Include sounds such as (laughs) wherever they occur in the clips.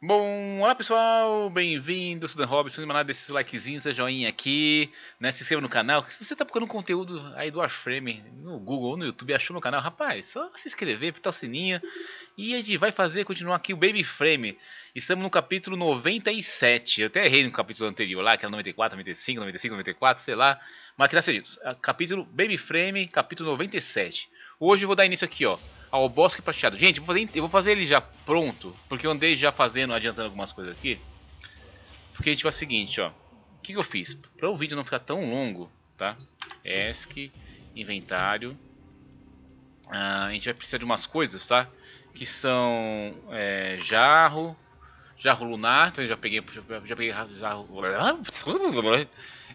Bom, olá pessoal, bem-vindos, Dan Robson, mandar desses likezinhos, esse joinha aqui, né? Se inscreva no canal, se você tá procurando conteúdo aí do Warframe no Google ou no YouTube, achou meu canal, rapaz, só se inscrever, apertar o sininho e a gente vai fazer, continuar aqui o Baby Frame. Estamos no capítulo 97, eu até errei no capítulo anterior lá, que era 94, 95, 95, 94, sei lá, mas aqui tá serido, capítulo Baby Frame, capítulo 97. Hoje eu vou dar início aqui, ó ao bosque prateado. Gente, eu vou, fazer, eu vou fazer ele já pronto, porque eu andei já fazendo, adiantando algumas coisas aqui. Porque a gente faz o seguinte, ó. O que, que eu fiz? Para o vídeo não ficar tão longo, tá? ESC, inventário. Ah, a gente vai precisar de umas coisas, tá? Que são é, jarro, jarro lunar. Então eu já peguei, já, já peguei jarro.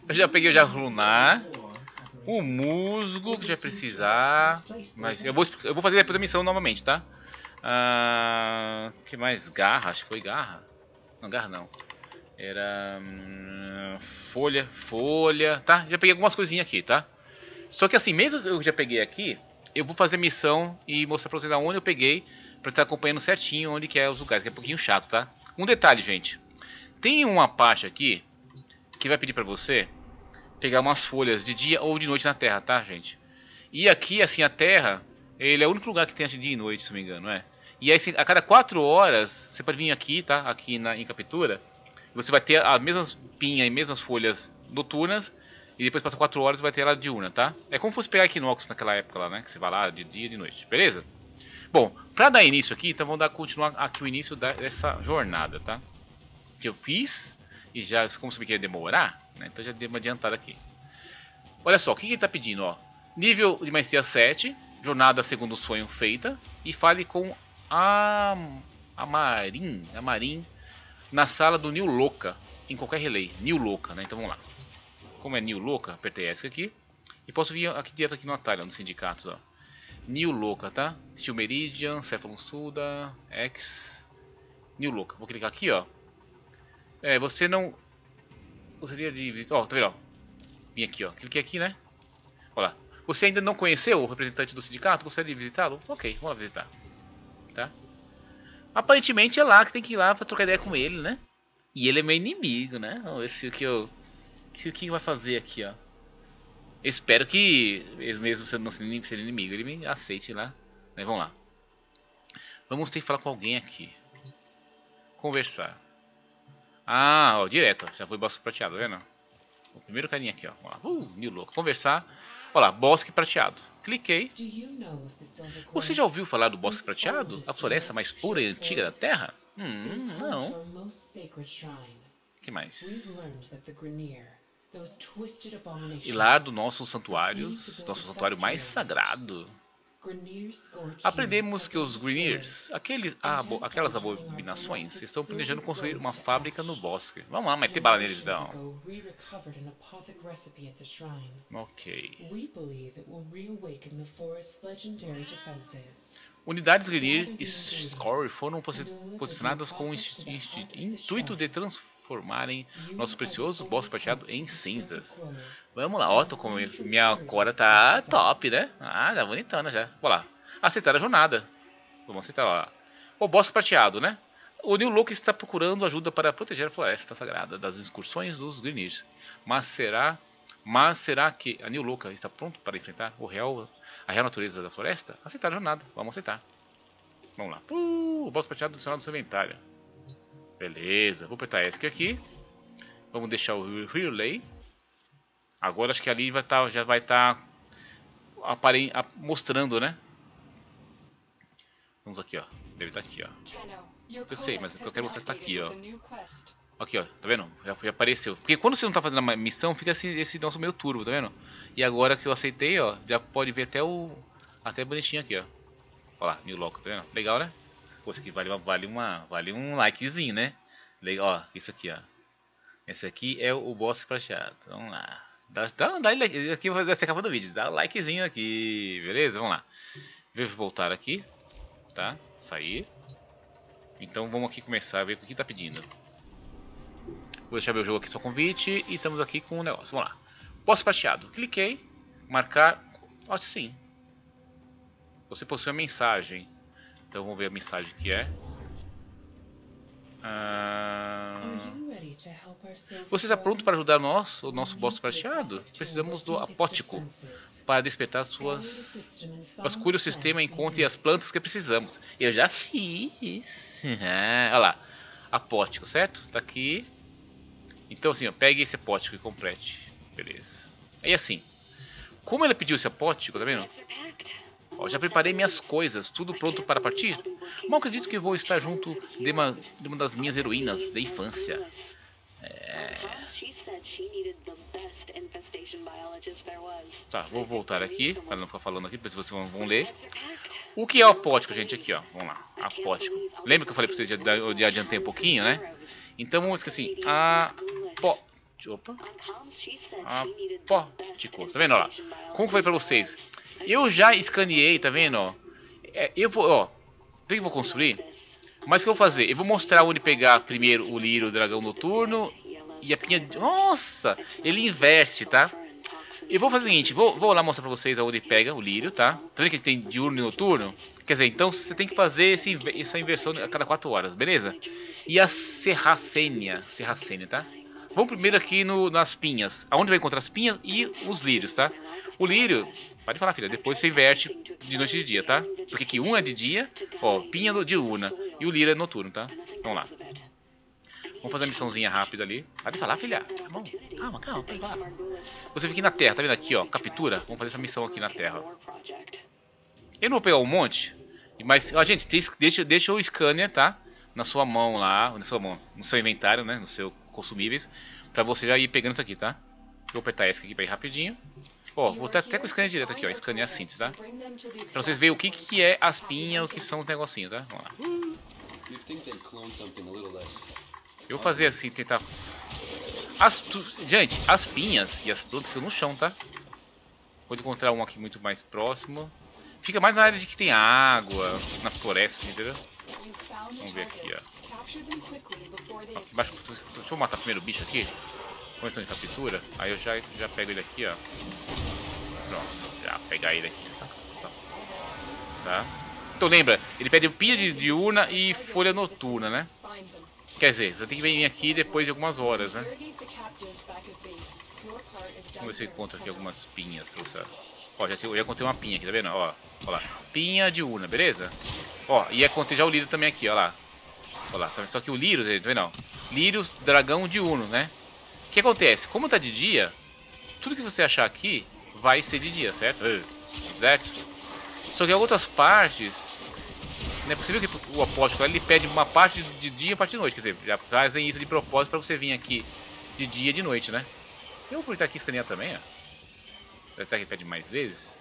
Eu já peguei o jarro lunar. O musgo que vai precisar. Mas eu vou, eu vou fazer depois a missão novamente, tá? Ah, que mais? Garra, acho que foi garra. Não, garra não. Era. Hum, folha, folha. Tá? Já peguei algumas coisinhas aqui, tá? Só que assim, mesmo que eu já peguei aqui, eu vou fazer missão e mostrar pra vocês aonde eu peguei. Pra estar acompanhando certinho onde que é os lugares, que é um pouquinho chato, tá? Um detalhe, gente. Tem uma parte aqui que vai pedir pra você pegar umas folhas de dia ou de noite na Terra, tá, gente? E aqui, assim, a Terra, ele é o único lugar que tem de dia e noite, se não me engano, é? E aí, assim, a cada 4 horas, você pode vir aqui, tá? Aqui na, em Captura. Você vai ter as mesmas pinhas e mesmas folhas noturnas. E depois passa 4 horas vai ter ela diurna, tá? É como se fosse pegar Equinox naquela época lá, né? Que você vai lá de dia e de noite, beleza? Bom, pra dar início aqui, então vamos dar, continuar aqui o início dessa jornada, tá? Que eu fiz. E já, como você me quer demorar, né? Então já dei uma adiantada aqui. Olha só, o que, que ele está pedindo? Ó? Nível de maestria 7, jornada segundo o sonho feita, e fale com a, a Marin, a Marin na sala do New Loca, em qualquer relay. New Loca, né? Então vamos lá. Como é New Loca, apertei essa aqui. E posso vir aqui direto aqui no atalho, nos sindicatos, ó. New Loca, tá? Steel Meridian, Cephalon Suda, X, New Loca. Vou clicar aqui, ó. É, você não gostaria de visitar. Ó, tá vendo? Ó. Vim aqui, ó. Cliquei aqui, né? Olha lá. Você ainda não conheceu o representante do sindicato? Gostaria de visitá-lo? Ok, vamos lá visitar. Tá? Aparentemente é lá que tem que ir lá pra trocar ideia com ele, né? E ele é meu inimigo, né? Vamos ver se o que eu. O que vai fazer aqui, ó. Espero que, mesmo sendo não sendo inimigo, ele me aceite lá. Né? Vamos lá. Vamos ter que falar com alguém aqui. Conversar. Ah, ó, direto, já foi bosque prateado, tá vendo? O primeiro carinha aqui, ó. Uh, mil louco. Conversar. Olha lá, bosque prateado. Cliquei. Você já ouviu falar do bosque prateado? A floresta mais pura e antiga da Terra? Hum, não. que mais? E lá do nosso santuário, nosso santuário mais sagrado, Aprendemos que os Greeneers, aqueles, abo, aquelas abominações, estão planejando construir uma fábrica no bosque. Vamos lá, meter bala neles então. Ok. Unidades Grenier e Score foram posicionadas com o intuito de transformar transformarem nosso precioso boss prateado em cinzas. Vamos lá, ó, tô com minha cora tá top, né? Ah, tá bonitona já. Vamos lá. Aceitar a jornada. Vamos aceitar lá. O boss prateado, né? O New Look está procurando ajuda para proteger a floresta sagrada das excursões dos Greenish. Mas será, mas será que a New Look está pronto para enfrentar o real, a real natureza da floresta? Aceitar a jornada. Vamos aceitar. Vamos lá. Uh, o boss prateado adicionado no seu inventário. Beleza, vou apertar ESC aqui. Vamos deixar o relay. Agora acho que ali vai tá, já vai estar tá mostrando, né? Vamos aqui, ó. Deve estar tá aqui, ó. Eu sei, mas eu quero mostrar que tá aqui, ó. Aqui, ó. Tá vendo? Já, já, apareceu. Porque quando você não tá fazendo uma missão, fica esse, esse nosso meio turbo, tá vendo? E agora que eu aceitei, ó, já pode ver até o... Até bonitinho aqui, ó. Olha lá, New Lock, tá vendo? Legal, né? Pô, aqui vale, uma, vale, uma, vale um likezinho, né? Legal, ó, isso aqui, ó. Esse aqui é o boss prateado. Vamos lá. Dá, dá, dá aqui vai ser a capa do vídeo. Dá um likezinho aqui, beleza? Vamos lá. Vou voltar aqui, tá? Sair. Então vamos aqui começar a ver o que está pedindo. Vou deixar meu jogo aqui só convite e estamos aqui com o negócio. Vamos lá. Boss prateado. Cliquei. Marcar. Acho sim. Você possui a mensagem. Então vamos ver a mensagem que é. Ah, você está pronto para ajudar nós, o nosso boss prateado? Precisamos do apótico para despertar suas... Vasculhe o sistema, encontre as plantas que precisamos. Eu já fiz. (laughs) Olha lá. Apótico, certo? Tá aqui. Então assim, ó, pegue esse apótico e complete. Beleza. Aí assim. Como ela pediu esse apótico, tá vendo? Ó, já preparei minhas coisas, tudo pronto para partir? Mal acredito que vou estar junto de uma, de uma das minhas heroínas da infância. É... Tá, vou voltar aqui, para não ficar falando aqui, depois vocês vão, ler. O que é o apótico, gente? Aqui, ó. Vamos lá. Apótico. Lembra que eu falei para vocês de, adiantei um pouquinho, né? Então vamos esquecer assim. Apó... Opa. Apótico. Tá vendo, ó? Como que foi para vocês? Eu já escaneei, tá vendo? É, eu vou, ó. O que eu vou construir? Mas o que eu vou fazer? Eu vou mostrar onde pegar primeiro o lírio, o dragão noturno e a pinha... Nossa! Ele inverte, tá? Eu vou fazer o seguinte, vou, vou lá mostrar pra vocês aonde pega o lírio, tá? Tá vendo que ele tem diurno e noturno? Quer dizer, então você tem que fazer esse, essa inversão a cada 4 horas, beleza? E a serracênia, serracênia, tá? Vamos primeiro aqui no, nas pinhas. Aonde vai encontrar as pinhas e os lírios, tá? O lírio, pode falar, filha, depois você inverte de noite e de dia, tá? Porque aqui um é de dia, ó, pinha diurna e o lírio é noturno, tá? Vamos lá. Vamos fazer a missãozinha rápida ali. Pode falar, filha. Tá bom. Calma, calma, pode falar. Você fica aqui na terra, tá vendo aqui, ó? Captura. Vamos fazer essa missão aqui na terra. Eu não vou pegar um monte, mas, ó, gente, deixa, deixa o scanner, tá? Na sua mão lá, na sua mão, no seu inventário, né? No seu consumíveis, pra você já ir pegando isso aqui, tá? Vou apertar esse aqui pra ir rapidinho. Ó, vou até, até com o scanner direto aqui, ó. Escanear a síntese, tá? Pra vocês verem o que, que é as pinhas, o que são os negocinhos, tá? Vamos lá. Eu vou fazer assim, tentar... As, tu... Gente, as pinhas e as plantas ficam no chão, tá? Pode encontrar um aqui muito mais próximo. Fica mais na área de que tem água, na floresta, entendeu? Vamos ver aqui, ó. Deixa eu matar primeiro o bicho aqui. Questão de captura. Aí eu já, já pego ele aqui, ó. Pronto. Já pegar ele aqui. Tá? Então lembra, ele pede pilha diurna e folha noturna, né? Quer dizer, você tem que vir aqui depois de algumas horas, né? Vamos ver se eu encontro aqui algumas pinhas pra você. Ó, já, eu já contei uma pinha aqui, tá vendo? Ó, ó lá. Pinha de urna, beleza? Ó, e ia conter já o lírio também aqui, ó lá. Ó lá, tá só que o lírio, tá vendo? Lírios, dragão de uno, né? O que acontece? Como tá de dia, tudo que você achar aqui vai ser de dia, certo? Certo? Só que em outras partes, né, viu que o apóstolo ele pede uma parte de dia e uma parte de noite, quer dizer, já fazem isso de propósito para você vir aqui de dia e de noite, né? Eu vou aproveitar aqui e escanear também, ó. Até que pede mais vezes,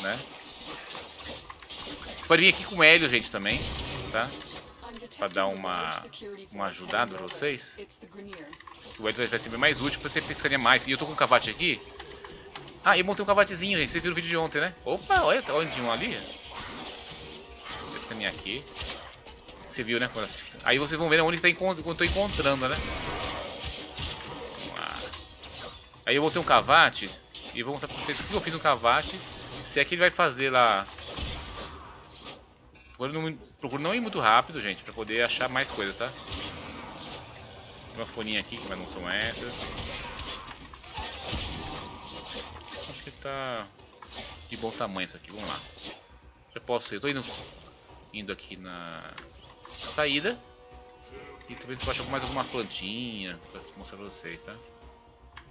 né? Você pode vir aqui com o Hélio, gente, também, tá? Pra dar uma, uma ajudada pra vocês. O Hélio vai ser mais útil pra você escanear mais. E eu tô com um cavate aqui. Ah, eu montei um cavatezinho, gente. Vocês viram o vídeo de ontem, né? Opa, olha onde um ali. Vou escanear aqui. Você viu, né? Aí vocês vão ver onde tá eu tô encontrando, né? Aí eu botei um cavate e vou mostrar pra vocês o que eu fiz no cavate. Se é que ele vai fazer lá. Não, procuro não ir muito rápido, gente, pra poder achar mais coisas, tá? Tem umas folhinhas aqui, mas não são essas. Acho que tá de bom tamanho isso aqui, vamos lá. Já posso ir, eu tô indo, indo aqui na saída. E talvez eu ache mais alguma plantinha pra mostrar pra vocês, tá?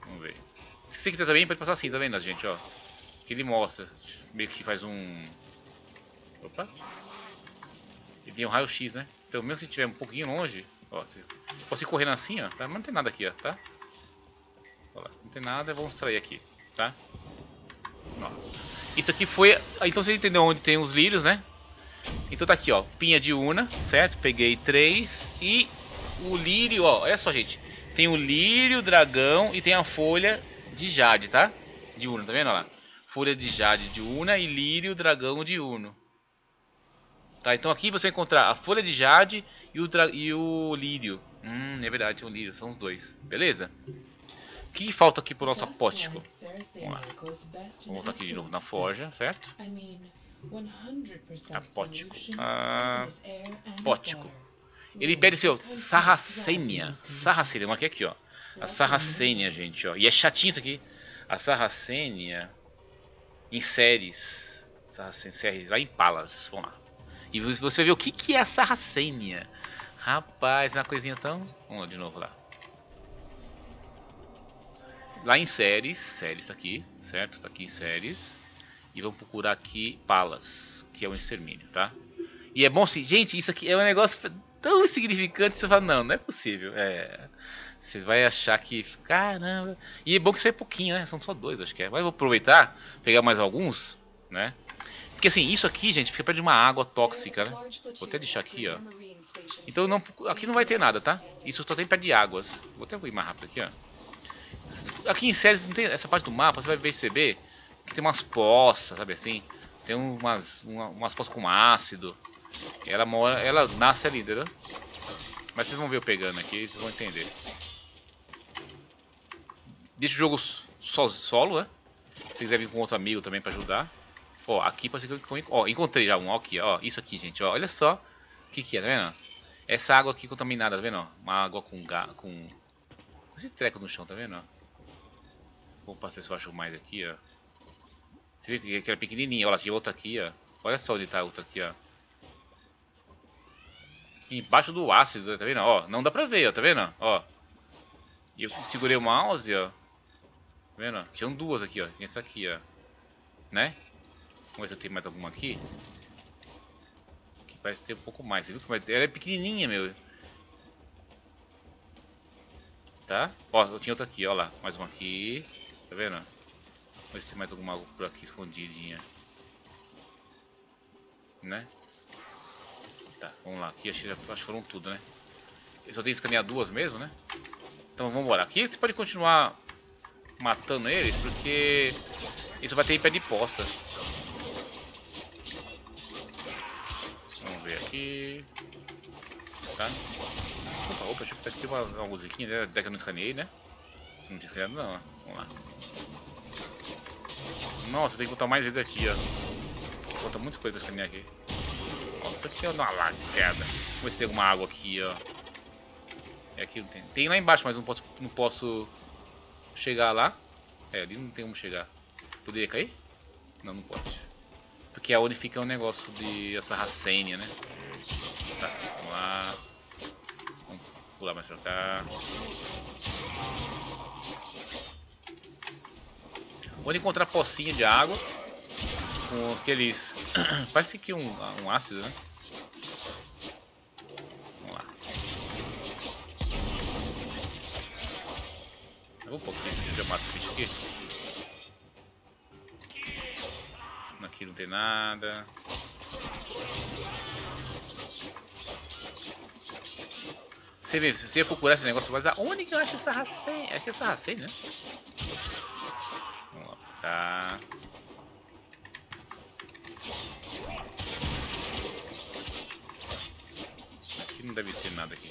Vamos ver. Se você quiser também, pode passar assim, tá vendo, gente, ó. Que ele mostra, meio que faz um... Opa. Ele tem um raio-x, né? Então, mesmo se estiver um pouquinho longe, ó, ir correndo assim, ó, tá? Mas não tem nada aqui, ó, tá? Olha lá, não tem nada, vamos extrair aqui, tá? Ó. Isso aqui foi... Então você entendeu onde tem os lírios, né? Então tá aqui, ó, pinha de una, certo? Peguei três e o lírio, ó, olha só, gente. Tem o lírio, dragão e tem a folha de jade, tá? De urno, tá vendo lá? Folha de jade de urna e lírio, dragão de urno. Tá, então aqui você vai encontrar a folha de jade e o, e o lírio. Hum, é verdade, tem um lírio, são os dois. Beleza? O que, falta aqui pro nosso apóstico? Vamos lá. Vamos voltar aqui de novo na forja, certo? Apótico. Ah, apótico. Ele pede assim, ó, Sarracênia. Sarracênia, uma aqui, aqui, ó. A Sarracênia, gente, ó. E é chatinho isso aqui. A Sarracênia em séries. Sarracênia, séries, lá em Palas. Vamos lá. E você vê o que, que é a Sarracênia. Rapaz, é uma coisinha tão... Vamos lá de novo lá. Lá em séries, séries tá aqui, certo? Está aqui em séries. E vamos procurar aqui Palas, que é um extermínio, tá? E é bom assim, gente, isso aqui é um negócio tão insignificante, você fala, não, não é possível. É, você vai achar que, caramba. E é bom que sai pouquinho, né? São só dois, acho que é. Mas vou aproveitar, pegar mais alguns, né? Porque assim, isso aqui, gente, fica perto de uma água tóxica, né? Vou até deixar aqui, ó. Então não, aqui não vai ter nada, tá? Isso só tem perto de águas. Vou até ir mais rápido aqui, ó. Aqui em séries, não tem essa parte do mapa, você vai perceber que tem umas poças, sabe assim? Tem umas, uma, umas poças com ácido. Ela mora, ela nasce ali, entendeu? Mas vocês vão ver eu pegando aqui, vocês vão entender. Deixa o jogo so, solo, né? Se quiser vir com outro amigo também pra ajudar. Ó, aqui parece que eu ó, encontrei já um, ó, aqui, ó. Isso aqui, gente, ó. Olha só o que que é, tá vendo? Essa água aqui contaminada, tá vendo? Uma água com... com esse treco no chão, tá vendo? Vou passar se eu acho mais aqui, ó. Você vê que era pequenininha, olha, tinha outra aqui, ó. Olha só onde tá a outra aqui, ó. Embaixo do ácido, tá vendo? Ó, não dá pra ver, ó, tá vendo? Ó. E eu segurei o mouse, ó. Tá vendo? Tinham duas aqui, ó. Tem essa aqui, ó. Né? Eu tenho mais alguma aqui. Aqui parece ter um pouco mais. Você viu? Ela é pequenininha, meu. Tá? Ó, eu tinha outra aqui, ó lá. Mais uma aqui. Tá vendo? Vamos ver se tem mais alguma por aqui escondidinha. Né? Tá, vamos lá. Aqui acho que, que foram tudo, né? Eu só tenho que escanear duas mesmo, né? Então vamos embora. Aqui você pode continuar matando eles, porque isso vai ter pé de poça. Ver aqui. Tá? Opa, opa, deixa eu ter uma, uma musiquinha, né? Até que eu não escaneei, né? Não tinha escaneado não, vamos lá. Nossa, tem que botar mais vezes aqui, ó. Falta muitas coisas pra escanear aqui. Nossa, aqui é uma lagada. Vamos ver se tem alguma água aqui, ó. É aqui não tem. Tem lá embaixo, mas não posso, não posso chegar lá. É, ali não tem como chegar. Poderia cair? Não, não pode. Porque é onde fica o negócio de essa racênia, né? Tá, vamos lá. Vamos pular mais pra cá. Onde encontrar pocinha de água com aqueles. (clears throat) Parece que um, um ácido, né? Vamos lá. Um pouquinho, eu já mato esse bicho aqui. Aqui não tem nada. Você vê, se você procurar esse negócio, vai dizer, onde que eu acho essa racém? Acho que é essa racém, né? Vamos lá pra cá. Aqui não deve ter nada aqui.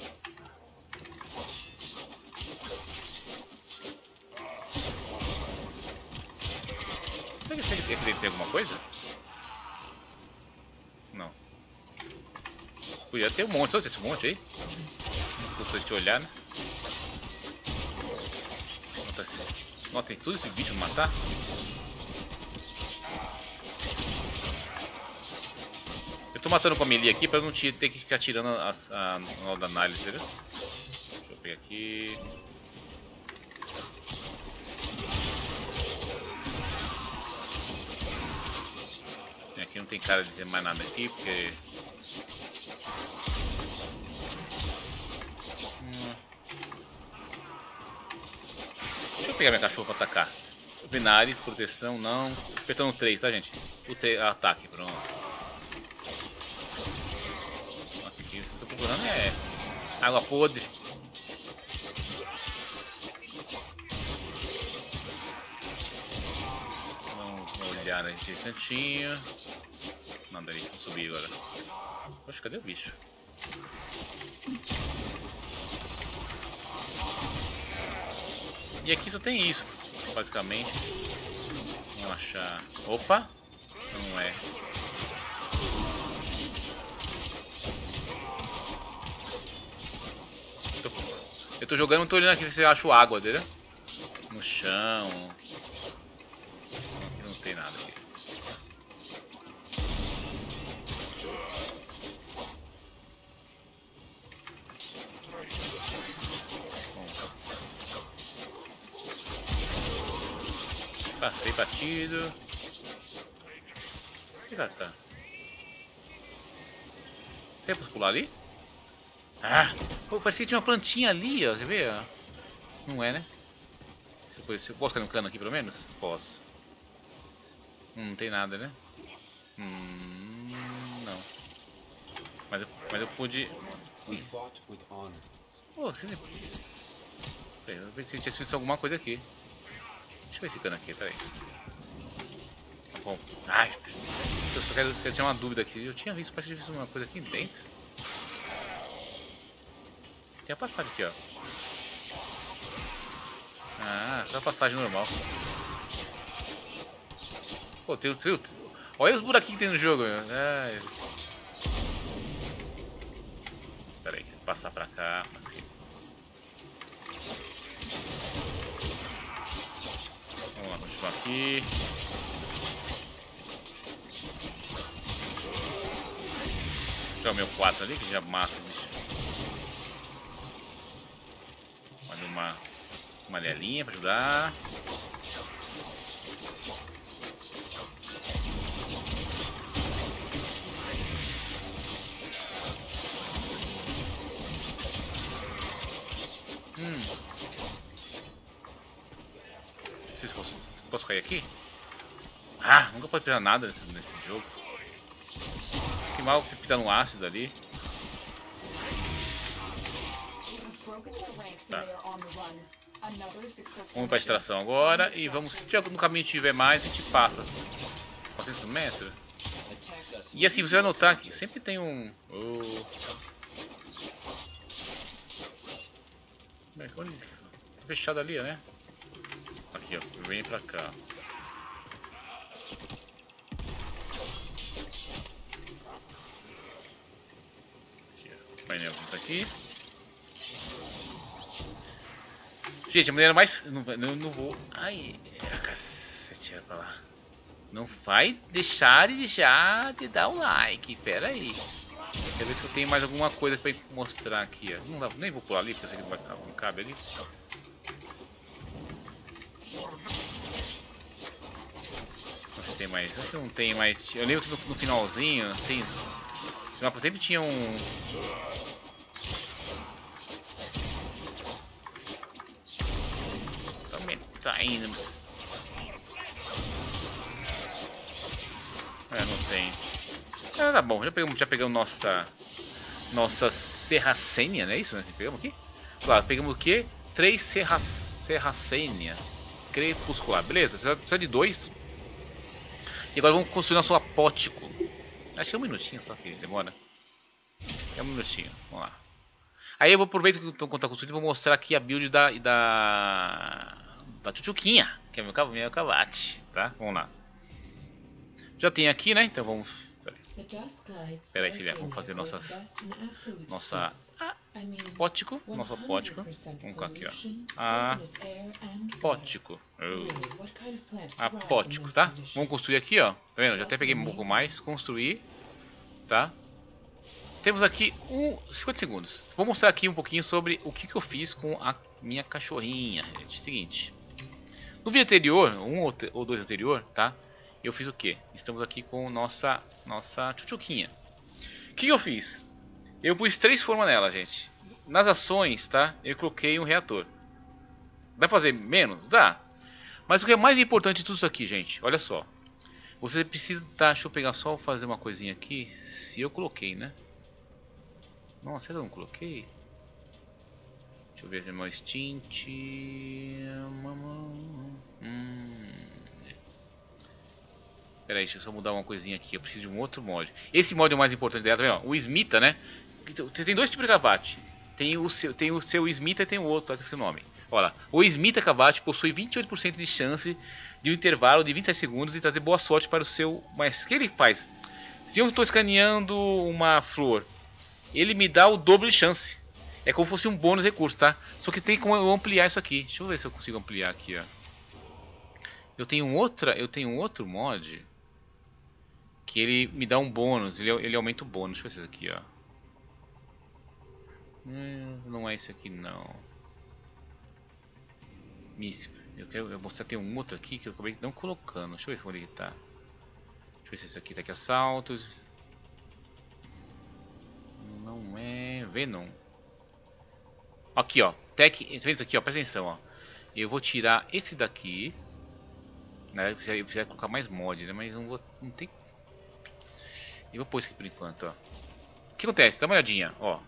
Será que tem alguma coisa? Podia ter um monte, olha esse monte aí. Se você te olhar, né? Nossa, tem tudo esse bicho matar? Eu tô matando com a melee aqui pra não ter que ficar tirando a, a, a análise? Deixa eu pegar aqui. Aqui não tem cara de dizer mais nada aqui, porque... pegar minha cachorra pra atacar. Binário, proteção, não. Apertando 3, tá gente? O T, ataque, pronto. Aqui, que eu tô procurando é água podre. Vamos olhar aí um instantinho. Nada ali, subir agora. Poxa, cadê o bicho? E aqui só tem isso, basicamente. Vamos achar... Opa! Não é. Eu tô jogando, tô olhando aqui se eu acho água, dele No chão, Passei batido. Onde ela tá? Você pode pular ali? Ah! Pô, parecia que tinha uma plantinha ali, ó. Quer ver? Não é, né? Se eu, se eu posso cair no cano aqui pelo menos? Posso. Hum, não tem nada, né? Hum, não. Mas eu, mas eu pude... Hum. Pô, você... Peraí, eu pensei que tinha alguma coisa aqui. Deixa eu ver esse cano aqui, peraí. Bom. Ai, eu só quero, quero tirar uma dúvida aqui. Eu tinha visto, parece que uma coisa aqui dentro. Tem a passagem aqui, ó. Ah, é a passagem normal. Pô, tem o seu. Olha os buraquinhos que tem no jogo. Ai. Pera aí, passar pra cá, assim. Vamos lá, continuar aqui. Deixa o meu 4 ali, que já mata o bicho. Olha uma amarelinha pra ajudar. Hum. Se posso, posso cair aqui? Ah, nunca pode pegar nada nesse, nesse jogo. Que mal que pisar no ácido ali. Tá. Vamos para a extração agora e vamos, se no caminho tiver mais, a gente passa. 400 metros. E assim, você vai notar que sempre tem um... Oh. Tá fechado ali, né? Aqui, ó. Vem pra cá. Aqui. Gente, a maneira mais... Não, não, não vou... Ai, cacete, pra lá. Não vai deixar de já de dar o like. Pera aí. Quer ver se eu tenho mais alguma coisa pra mostrar aqui. Ó. Não nem vou pular ali, porque eu sei que não, vai, não cabe ali. Não tem mais. Não tem mais. Eu lembro que no, no finalzinho, assim. Sempre tinha um. Tá indo. É, não tem. Ah, tá bom, já pegamos, já pegamos nossa nossa serracênia, não é isso? Né? Pegamos aqui? Claro, pegamos o que? Três serra, serracênia crepuscular, beleza? Precisa, de dois. E agora vamos construir nosso apótico. Acho que é um minutinho só que demora. É um minutinho, vamos lá. Aí eu aproveitar que estou construindo e vou mostrar aqui a build da, da da Chuchuquinha, que é meu, meu cavate, tá? Vamos lá. Já tem aqui, né? Então vamos... Pera aí, filha. Vamos fazer nossas... Nossa... Pótico. Nosso pótico. Vamos colocar aqui, ó. Apótico. Oh. Apótico, tá? Vamos construir aqui, ó. Tá vendo? Já até peguei um pouco mais. Construir. Tá? Temos aqui um 50 segundos. Vou mostrar aqui um pouquinho sobre o que, que eu fiz com a minha cachorrinha, gente. Seguinte. No vídeo anterior, um ou dois anterior, tá? Eu fiz o que? Estamos aqui com nossa nossa chuchuquinha. O que, que eu fiz? Eu pus três formas nela, gente. Nas ações, tá? Eu coloquei um reator. Dá pra fazer menos? Dá. Mas o que é mais importante de tudo isso aqui, gente, olha só. Você precisa, tá, deixa eu pegar só fazer uma coisinha aqui. Se eu coloquei, né? Nossa, eu não coloquei? Deixa eu ver se é meu stint. Hum. Pera aí, deixa eu só mudar uma coisinha aqui. Eu preciso de um outro mod. Esse mod é o mais importante dela, tá vendo? O Smita, né? Tem dois tipos de cavate. Tem o seu, tem o seu Smita e tem o outro, aqui é o nome. Olha, o Smita Cavate possui 28% de chance de um intervalo de 27 segundos e trazer boa sorte para o seu. Mas o que ele faz? Se eu estou escaneando uma flor, ele me dá o dobro de chance. É como se fosse um bônus recurso, tá? Só que tem como eu ampliar isso aqui. Deixa eu ver se eu consigo ampliar aqui, ó. Eu tenho outra, eu tenho outro mod que ele me dá um bônus, ele, ele aumenta o bônus. Deixa eu ver esse aqui, ó. Hum, não é esse aqui não. Míssil. Eu quero eu mostrar tem um outro aqui que eu acabei não colocando. Deixa eu ver onde ele tá. Deixa eu ver se esse aqui tá aqui assaltos. Não é Venom. Aqui ó, Tech, vendo isso aqui ó, presta atenção ó. Eu vou tirar esse daqui. Né, eu precisaria, colocar mais mod, né? Mas não vou, não tem eu vou pôr isso aqui por enquanto, ó. O que acontece? Dá uma olhadinha, ó.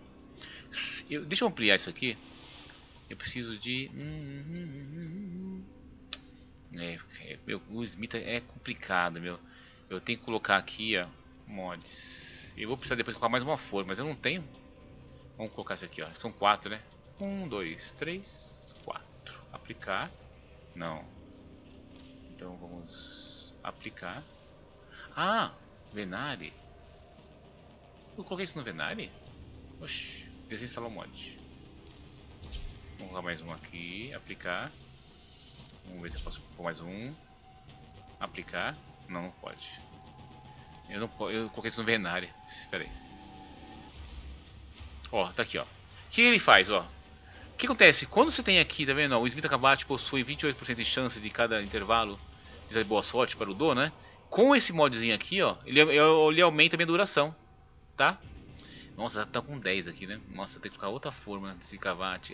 Eu, deixa eu ampliar isso aqui. Eu preciso de... É, é, meu, o Smith é complicado, meu. Eu tenho que colocar aqui, ó, mods. Eu vou precisar depois colocar mais uma forma, mas eu não tenho. Vamos colocar isso aqui, ó. São quatro, né? Um, dois, três, quatro. Aplicar. Não. Então vamos aplicar. Ah, Venari. Eu coloquei isso no Venari? Oxi, desinstalar o mod. Vamos colocar mais um aqui, aplicar. Vamos ver se eu posso pôr mais um. Aplicar. Não, não pode. Eu não eu coloquei isso no Venari. Espera aí. Ó, tá aqui, ó. O que ele faz, ó? Que acontece? Quando você tem aqui, tá vendo? O Smith Acabate possui 28% de chance de cada intervalo de boa sorte para o Do, né? Com esse modzinho aqui, ó, ele, ele aumenta a minha duração tá? Nossa, tá com 10 aqui, né? Nossa, tem que colocar outra forma desse cavate.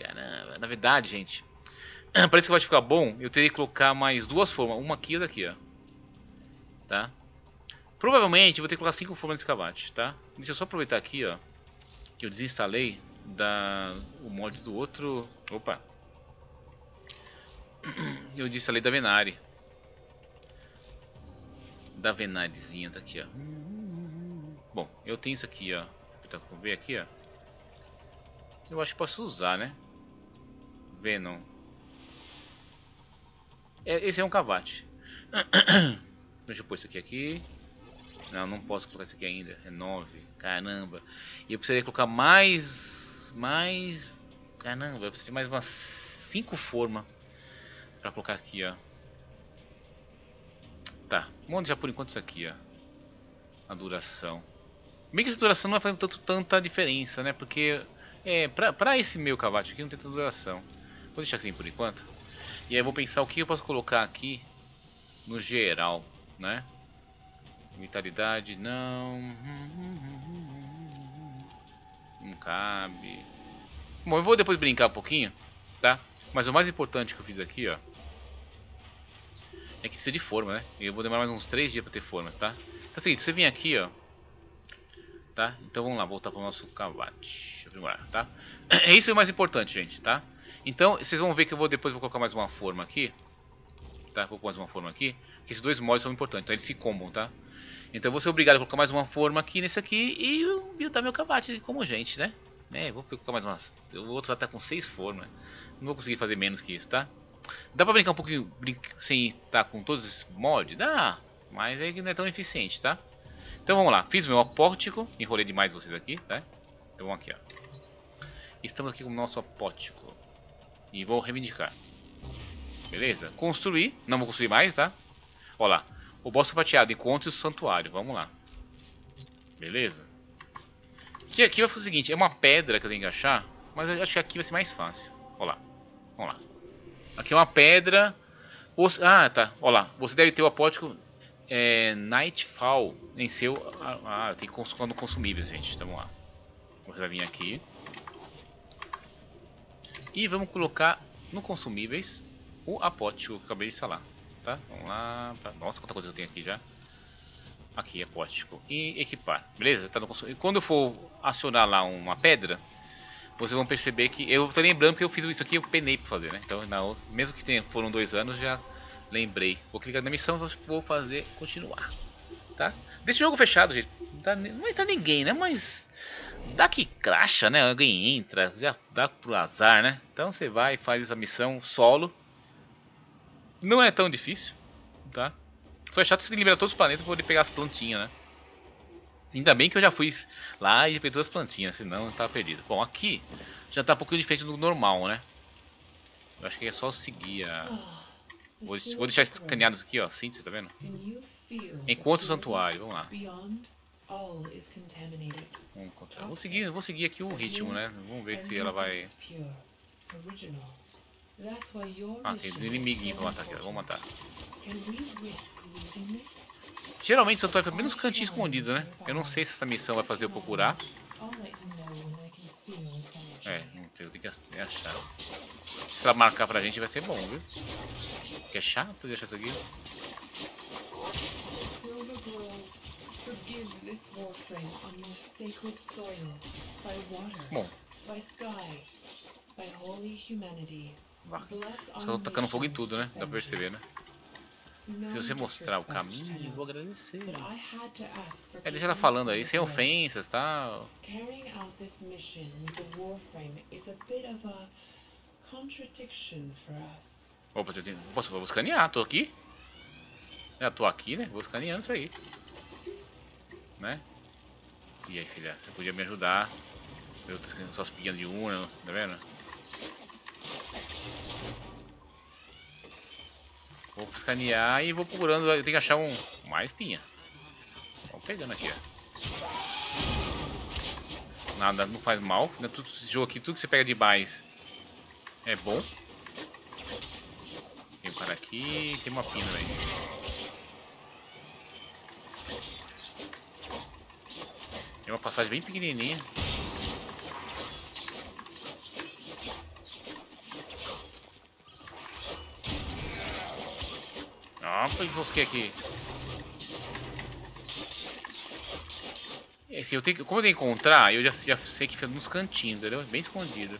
Na verdade, gente, (clears throat) para esse cavate ficar bom, eu teria que colocar mais duas formas. Uma aqui e outra aqui, ó. Tá? Provavelmente eu vou ter que colocar cinco formas desse cavate, tá? Deixa eu só aproveitar aqui, ó. Que eu desinstalei da, o mod do outro... Opa! Eu desinstalei da Venari. Da Venarizinha, tá aqui, ó. Bom, eu tenho isso aqui, ó. Tá com ver aqui, ó. Eu acho que posso usar, né? Venom. É, esse é um cavate. (coughs) Deixa eu pôr isso aqui aqui. Não, não posso colocar isso aqui ainda. É 9. Caramba. E eu precisaria colocar mais... Mais... Caramba, eu preciso de mais umas 5 formas. Pra colocar aqui, ó. Tá. Vamos deixar por enquanto isso aqui, ó. A duração. Bem que essa duração não vai fazer tanto, tanta diferença, né? Porque é, pra, pra esse meu cavate aqui não tem tanta duração. Vou deixar assim por enquanto. E aí eu vou pensar o que eu posso colocar aqui no geral, né? Vitalidade, não. Não cabe. Bom, eu vou depois brincar um pouquinho, tá? Mas o mais importante que eu fiz aqui, ó. É que precisa de forma, né? E eu vou demorar mais uns 3 dias pra ter forma, tá? Então é o seguinte, você vem aqui, ó tá? Então vamos lá, voltar para o nosso cavate, aprimorar, tá? É isso é o mais importante, gente, tá? Então vocês vão ver que eu vou depois vou colocar mais uma forma aqui, tá? Vou colocar mais uma forma aqui, que esses dois mods são importantes, então eles se combam, tá? Então eu vou ser obrigado a colocar mais uma forma aqui nesse aqui e buildar meu cavate como gente, né? É, vou colocar mais umas, outro já tá com seis formas, não vou conseguir fazer menos que isso, tá? Dá pra brincar um pouquinho sem estar com todos esses mods? Dá, mas é que não é tão eficiente, tá? Então vamos lá, fiz meu apórtico, enrolei demais vocês aqui, né? Então vamos aqui, ó. Estamos aqui com o nosso apórtico. E vou reivindicar. Beleza? Construir, não vou construir mais, tá? Olha lá, o boss prateado, encontre o santuário, vamos lá. Beleza? Aqui, aqui vai ser o seguinte, é uma pedra que eu tenho que achar, mas acho que aqui vai ser mais fácil. Olha lá, vamos lá. Aqui é uma pedra... Ah, tá, olha lá, você deve ter o apórtico é, Nightfall em seu. Ah, ah tem quando consumíveis, gente. Então vamos lá. Você vai vir aqui. E vamos colocar no consumíveis o apótico que eu acabei de instalar. Tá? Vamos lá. Nossa, quanta coisa eu tenho aqui já. Aqui, apótico. E equipar. Beleza? Tá no E quando eu for acionar lá uma pedra, vocês vão perceber que. Eu tô lembrando que eu fiz isso aqui, eu penei pra fazer, né? Então, na, mesmo que tenha, foram dois anos, já Lembrei. Vou clicar na missão vou fazer continuar. Tá? Desse jogo fechado, gente. Não, tá, não vai entrar ninguém, né? Mas dá que cracha, né? Alguém entra, já dá pro azar, né? Então você vai e faz essa missão solo. Não é tão difícil, tá? Só é chato você liberar todos os planetas para poder pegar as plantinhas, né? Ainda bem que eu já fui lá e peguei todas as plantinhas, senão eu tava perdido. Bom, aqui já tá um pouquinho diferente do normal, né? Eu acho que é só seguir a... Vou, vou deixar escaneado isso aqui, ó. Síntese, tá vendo? Encontre o santuário, vamos lá. Vamos encontrar. Vou seguir, vou seguir aqui o ritmo, né? Vamos ver se ela vai... Ah, tem inimiguinho pra matar aqui, vamos matar. Geralmente santuário fica bem nos cantinhos escondidos, né? Eu não sei se essa missão vai fazer eu procurar. É, não tem, eu tenho que achar. Se ela marcar pra gente vai ser bom, viu? Que é chato de achar isso aqui. Bom. Só tô tacando fogo em tudo, né? Dá pra perceber, né? Se você mostrar o caminho, eu vou agradecer. É, deixa ela falando aí, sem ofensas, tá? Opa, eu tenho... Posso, vou escanear, tô aqui. Já tô aqui, né? Vou escaneando isso aí. Né? E aí, filha, você podia me ajudar. Eu tô escaneando só as de urna, tá vendo? Vou escanear e vou procurando. Eu tenho que achar um mais pinha. Vamos pegando aqui, ó. Nada, não faz mal. Né? Tudo, esse jogo aqui, tudo que você pega de é bom. Tem um cara aqui tem uma pina aí. Tem uma passagem bem pequenininha. Opa, enrosquei aqui. Esse, eu tenho, como eu tenho que encontrar, eu já, já sei que fica nos cantinhos, entendeu? Bem escondido.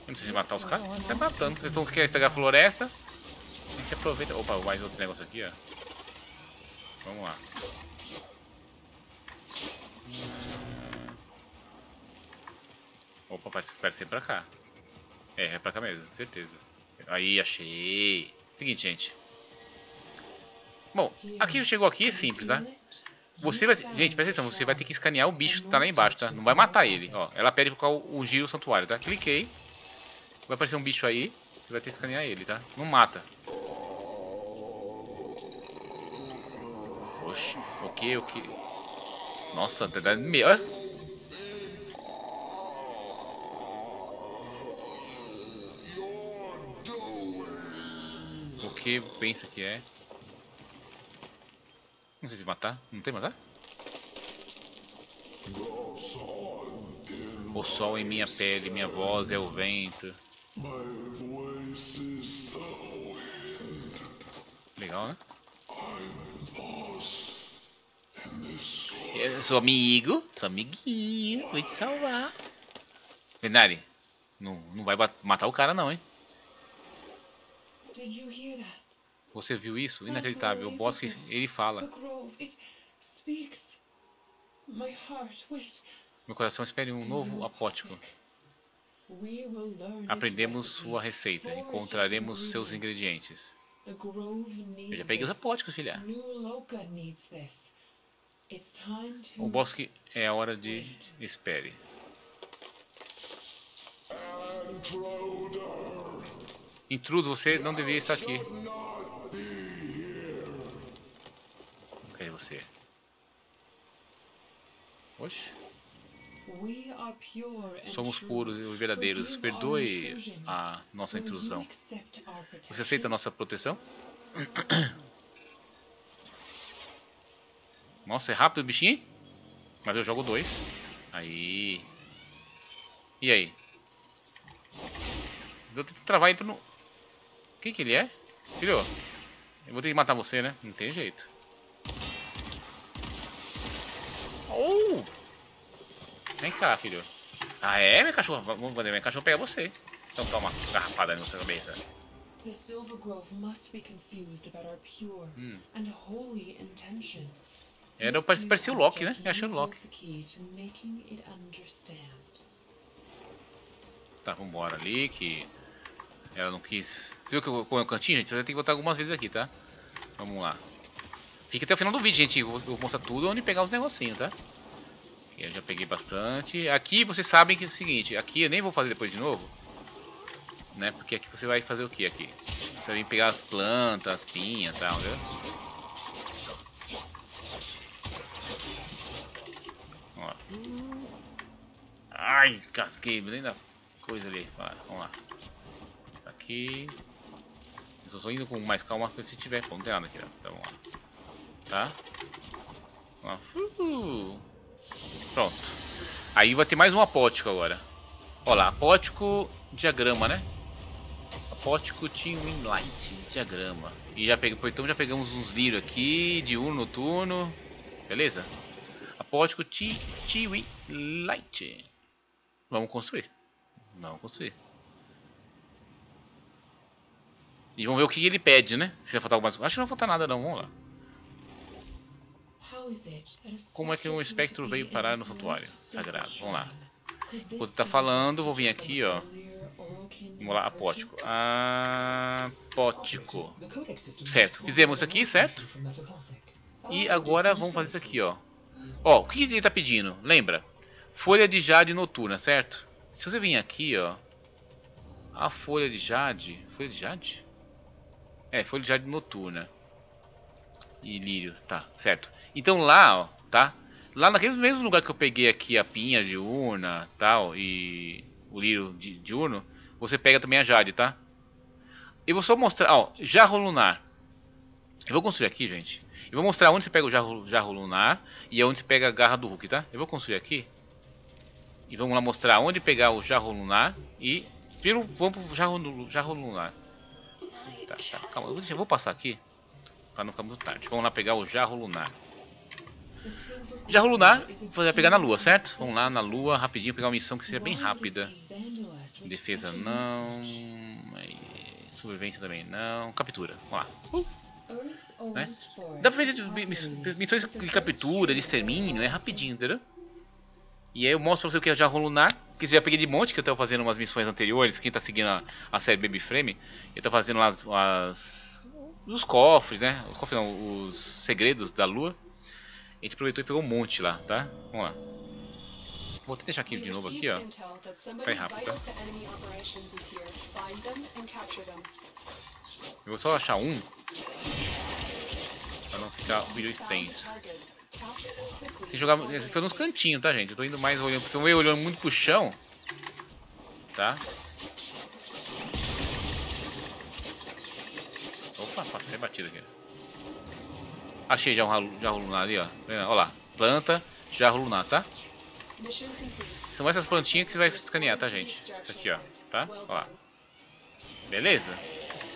Não precisa matar os caras, você tá matando. Vocês estão querendo estragar a floresta. A gente aproveita. Opa, mais outro negócio aqui, ó. Vamos lá. Opa, parece ser pra cá. É, é pra cá mesmo, certeza. Aí, achei. Seguinte, gente. Bom, aqui chegou aqui é simples, tá? Você vai... Gente, presta atenção, você vai ter que escanear o bicho que tá lá embaixo, tá? Não vai matar ele, ó. Ela pede pra o giro santuário, tá? Cliquei. Vai aparecer um bicho aí. Você vai ter que escanear ele, tá? Não mata. Oxi, o que, o que? Nossa, tá dando medo. Que pensa que é. Não sei se matar. Não tem matar? O sol em minha pele, minha voz é o vento. Legal, né? Eu sou amigo, sou amiguinho, vou te salvar. Venari, não, não vai matar o cara não, hein? Você viu isso? Inacreditável. O bosque, ele fala. Meu coração espere um novo apótico. Aprendemos sua receita. Encontraremos seus ingredientes. Eu já peguei os apóticos, filha. O bosque é a hora de espere. Intruso, você não deveria estar aqui. Cadê você? Oxe. Somos puros e verdadeiros. Perdoe a nossa intrusão. Você aceita a nossa proteção? (coughs) Nossa, é rápido o bichinho? Mas eu jogo dois. Aí. E aí? Eu tento travar ele no... Quem que ele é? Filho, eu vou ter que matar você, né? Não tem jeito. Oh! Vem cá, filho. Ah, é, minha cachorra? Vamos ver, minha cachorra pega você. Então toma garrafada na sua cabeça. The Silver Grove must be confused about our pure hum. and holy intentions. Era, parecia, parecia o Loki, né? Eu achei o Loki. Tá, vambora ali que Ela não quis. Você viu que eu o cantinho, gente? Você ter que voltar algumas vezes aqui, tá? Vamos lá. Fica até o final do vídeo, gente. Eu vou mostrar tudo onde pegar os negocinhos, tá? Eu já peguei bastante. Aqui vocês sabem que é o seguinte. Aqui eu nem vou fazer depois de novo. Né? Porque aqui você vai fazer o que aqui? Você vai pegar as plantas, as pinhas e tal, viu? Ó. Ai, casquei, nem da coisa ali. vamos lá. Aqui. Eu só indo com mais calma se tiver. Pô, aqui, ó. Então vamos lá. Tá? Uh. Pronto. Aí vai ter mais um apótico agora. Olha lá, apótico diagrama, né? Apótico Team Light diagrama. E já pegamos, então já pegamos uns lírios aqui, diurno, noturno. Beleza? Apótico Team Light. Vamos construir. Vamos construir. E vamos ver o que ele pede, né? Se vai faltar alguma coisa. Acho que não vai faltar nada não, vamos lá. Como é que um espectro veio parar no santuário sagrado? Vamos lá. Enquanto tá falando, vou vir aqui, ó. Vamos lá, apótico. Apótico. Certo, fizemos isso aqui, certo? E agora vamos fazer isso aqui, ó. Ó, o que ele tá pedindo? Lembra? Folha de jade noturna, certo? Se você vir aqui, ó. A folha de jade... Folha de jade? É, folha de jade noturna. E lírio, tá, certo. Então lá, ó, tá? Lá naquele mesmo lugar que eu peguei aqui a pinha de urna, tal, e o lírio de, urno, você pega também a jade, tá? Eu vou só mostrar, ó, jarro lunar. Eu vou construir aqui, gente. Eu vou mostrar onde você pega o jarro, jarro lunar e onde você pega a garra do Hulk, tá? Eu vou construir aqui. E vamos lá mostrar onde pegar o jarro lunar e... Primeiro vamos pro jarro, jarro lunar. Tá, tá, calma, eu vou passar aqui. Pra não ficar muito tarde. Vamos lá pegar o jarro lunar. Jarro lunar, vai pegar na lua, certo? Vamos lá na lua, rapidinho, pegar uma missão que seja bem rápida. Defesa não. Sobrevivência também não. Captura, vamos lá. Né? Dá pra ver missões de captura, de extermínio, é rapidinho, entendeu? E aí eu mostro pra você o que é Jarro Lunar. Que você já peguei de monte, que eu tava fazendo umas missões anteriores. Quem tá seguindo a, a série Baby Frame, eu tô fazendo lá as, as, os cofres, né? Os cofres não, os segredos da lua. A gente aproveitou e pegou um monte lá, tá? Vamos lá. Vou até deixar aqui de novo aqui, ó. Vai rápido, tá? Eu vou só achar um. Pra não ficar o vídeo extenso. Tem que jogar foi nos cantinhos, tá, gente? Eu tô indo mais olhando. Você vai olhando muito pro chão. Tá? Opa, passei batido aqui. Achei já um jarro lunar ali, ó. Olha lá. Planta, jarro lunar, tá? São essas plantinhas que você vai escanear, tá, gente? Isso aqui, ó. Tá? Ó lá. Beleza?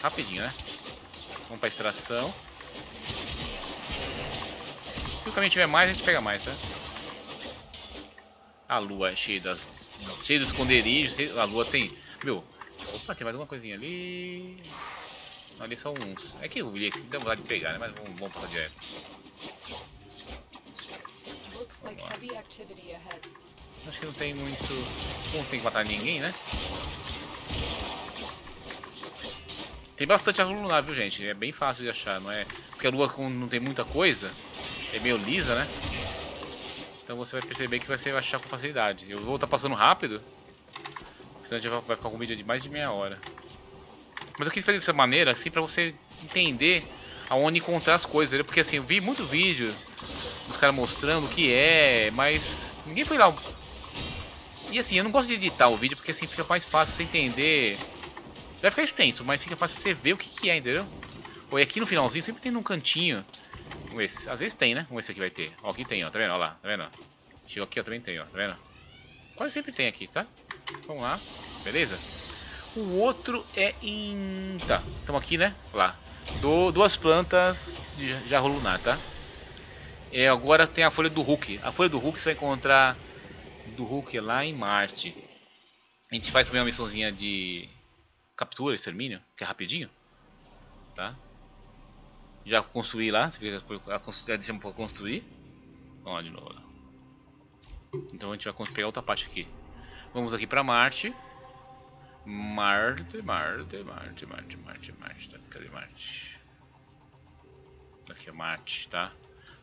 Rapidinho, né? Vamos pra extração. Se o caminho tiver mais, a gente pega mais, tá? A lua é cheia das... Cheia dos esconderijos. A lua tem... Meu... Opa, tem mais uma coisinha ali... Ali são uns. É que eu vi esse aqui dá vontade de pegar, né? Mas vamos, vamos passar direto. Acho que não tem muito... Não tem que matar ninguém, né? Tem bastante árvore lunar, viu, gente? É bem fácil de achar, não é? Porque a lua não tem muita coisa, é meio lisa, né? Então você vai perceber que você vai achar com facilidade. Eu vou estar tá passando rápido, senão gente vai ficar com um vídeo de mais de meia hora. Mas eu quis fazer dessa maneira, assim, pra você entender aonde encontrar as coisas? Porque assim, eu vi muito vídeo dos caras mostrando o que é, mas ninguém foi lá. E assim, eu não gosto de editar o vídeo porque assim fica mais fácil você entender. Vai ficar extenso, mas fica fácil você ver o que, que é, entendeu? Ou aqui no finalzinho sempre tem num cantinho. Esse. Às vezes tem, né? Vamos ver se aqui vai ter. Ó, aqui tem, ó. Tá vendo? Ó lá, tá vendo? Chegou aqui, ó, também tem, ó. Tá vendo? Quase sempre tem aqui, tá? Vamos lá. Beleza? O outro é em... Tá, estamos aqui, né? Lá. Do, duas plantas de jarro lunar, tá? É, agora tem a folha do Hulk. A folha do Hulk você vai encontrar do Hulk lá em Marte. A gente faz também uma missãozinha de captura, extermínio, que é rapidinho. Tá? Já construí lá, você já deixamos para construir. Lá de novo. Então a gente vai pegar outra parte aqui. Vamos aqui para Marte. Marte, Marte, Marte, Marte, Marte, Marte. Tá? Cadê Marte? Aqui é Marte, tá?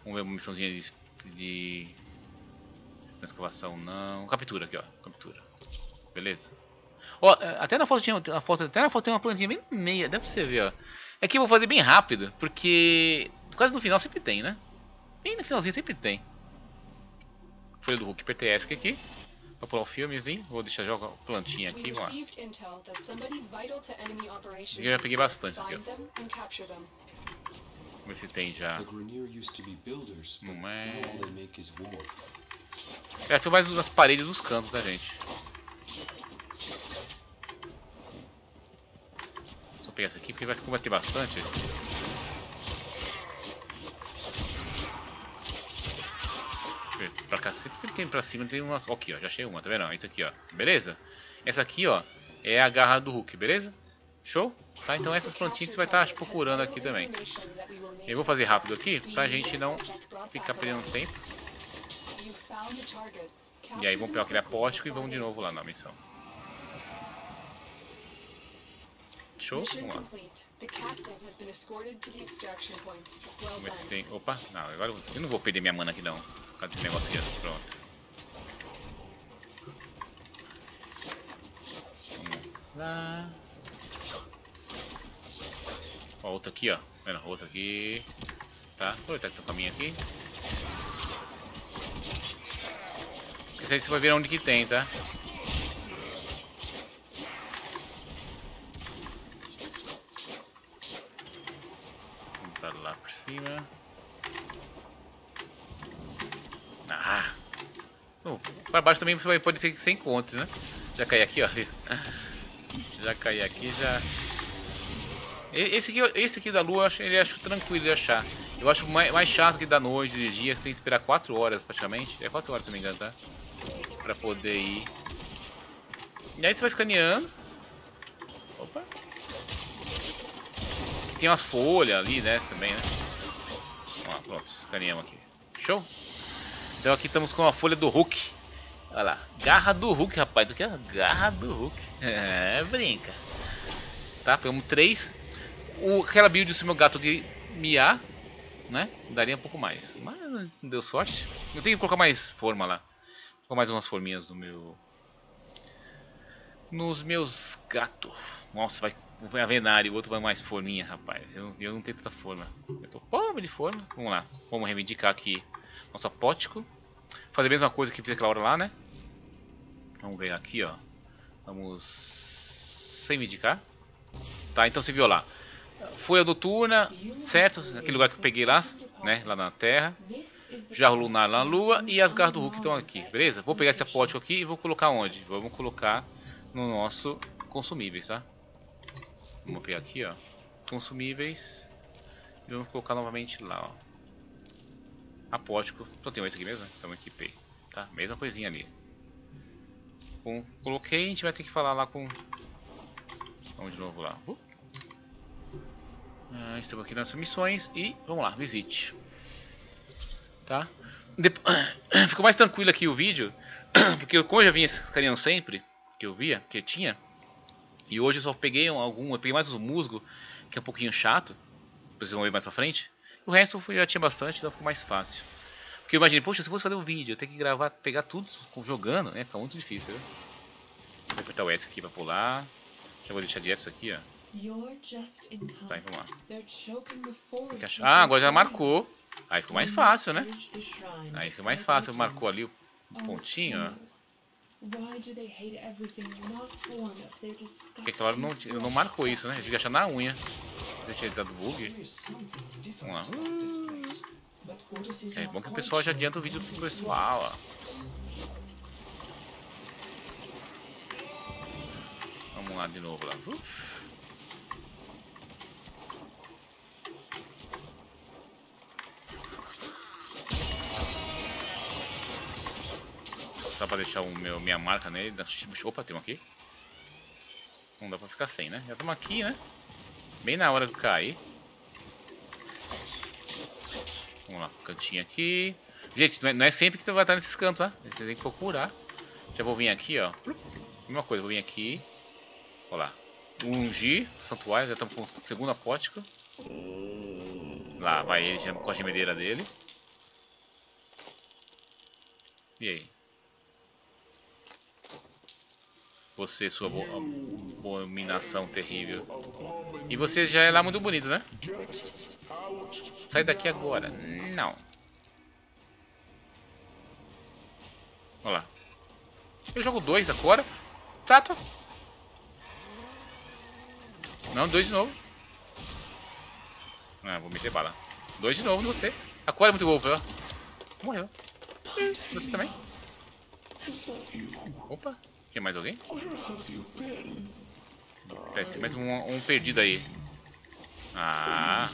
Vamos ver uma missãozinha de... de... Na escavação não... Captura aqui, ó. Captura. Beleza? Ó, até na foto tinha, a foto, até na foto tem uma plantinha bem meia, deve ser ver, ó. É que eu vou fazer bem rápido, porque quase no final sempre tem, né? Bem no finalzinho sempre tem. Folha do Hulk PTS aqui. Vou pular o filmezinho, vou deixar jogar plantinha aqui, vamos lá. Eu já peguei bastante aqui, ó. Vamos ver se tem já. Não é. É, foi mais nas paredes dos cantos, tá, gente? Pegar essa aqui porque vai combater bastante. Pra cá, sempre, tem pra cima, tem umas. Aqui, ó, já achei uma, tá vendo? Isso aqui, ó. Beleza? Essa aqui, ó, é a garra do Hulk, beleza? Show? Tá, então essas plantinhas você vai estar tá procurando aqui também. Eu vou fazer rápido aqui, pra gente não ficar perdendo tempo. E aí vamos pegar aquele apóstico e vamos de novo lá na missão. Show? Vamos lá. Vamos ver se tem... Opa, não, agora eu não vou perder minha mana aqui não. Cadê esse negócio aqui? Pronto. Vamos lá. Ó, outra aqui, ó. Vendo? Outra aqui. Tá, vou aproveitar que tem um caminho aqui. Isso aí você vai ver onde que tem, tá? Vamos pra lá por cima. Ah! Oh, pra baixo também pode ser que você encontre, né? Já caí aqui, ó. (laughs) Já caí aqui, já... Esse aqui, esse aqui da lua, ele acho tranquilo de achar. Eu acho mais, mais chato que da noite, de dia, você tem que esperar 4 horas praticamente. É 4 horas se não me engano, tá? Pra poder ir. E aí você vai escaneando. Opa. Tem umas folhas ali, né? Também, né? Pronto, escaneamos aqui. Show? Então aqui estamos com a folha do Hulk. Olha lá. Garra do Hulk, rapaz. Isso aqui é a garra do Hulk. É, brinca. Tá, pegamos três. O, aquela build se meu gato miar, né? Daria um pouco mais. Mas deu sorte. Eu tenho que colocar mais forma lá. Vou colocar mais umas forminhas no meu. Nos meus gatos. Nossa, vai, vai avenário, o outro vai mais forminha, rapaz. Eu, eu não tenho tanta forma. Eu tô pobre de forma. Vamos lá. Vamos reivindicar aqui nosso apótico. Fazer a mesma coisa que fiz aquela hora lá, né? Vamos ver aqui, ó. Vamos sem indicar. Tá, então você viu lá. Folha noturna, certo? Aquele lugar que eu peguei lá, né? Lá na Terra. Jarro lunar lá na Lua. E as garras do Hulk estão aqui, beleza? Vou pegar esse apótico aqui e vou colocar onde? Vamos colocar no nosso consumíveis, tá? Vamos pegar aqui, ó. Consumíveis. E vamos colocar novamente lá, ó apótico. Só tem esse aqui mesmo, né? Então equipei. Tá? Mesma coisinha ali. Coloquei, a gente vai ter que falar lá com... Vamos de novo lá. Uh. Ah, estamos aqui nas missões e vamos lá, visite. Tá? (coughs) Ficou mais tranquilo aqui o vídeo, (coughs) porque como eu já vinha escaneando sempre, que eu via, que tinha, e hoje eu só peguei algum, eu peguei mais o musgo, que é um pouquinho chato, vocês vão ver mais pra frente, o resto eu já tinha bastante, então ficou mais fácil. Porque eu imaginei, poxa, se fosse fazer um vídeo, eu ter que gravar, pegar tudo jogando, né? Fica muito difícil, né? Vou apertar o S aqui pra pular. Já vou deixar direto isso aqui, ó. Tá, vamos lá. Ah, agora já marcou. Aí ficou mais fácil, né? Aí ficou mais fácil. Marcou ali o pontinho, ó. Porque hora não, não marcou isso, né? A gente achar na unha. Você tinha dado bug. Vamos lá. É bom que o pessoal já adianta o vídeo pro pessoal, ó. Vamos lá de novo lá. Uf. Só pra deixar o meu, minha marca nele. Opa, tem um aqui. Não dá pra ficar sem, né? Já estamos aqui, né? Bem na hora de cair. Vamos lá, cantinho aqui. Gente, não é, não é, sempre que você vai estar nesses cantos, tá? Você tem que procurar. Já vou vir aqui, ó. Mesma coisa, vou vir aqui. Olha lá. Ungir, santuário, já estamos com segunda pótica. Lá vai ele com a gemedeira dele. E aí? Você, sua abominação terrível. E você já é lá muito bonito, né? Sai daqui agora. Não. Olha lá. Eu jogo dois agora. Tato. Não, dois de novo. Ah, vou meter bala. Dois de novo você. A cor é muito ó. Morreu. Você também? Opa. Tem mais alguém? É, tem mais um, um perdido aí. Ah.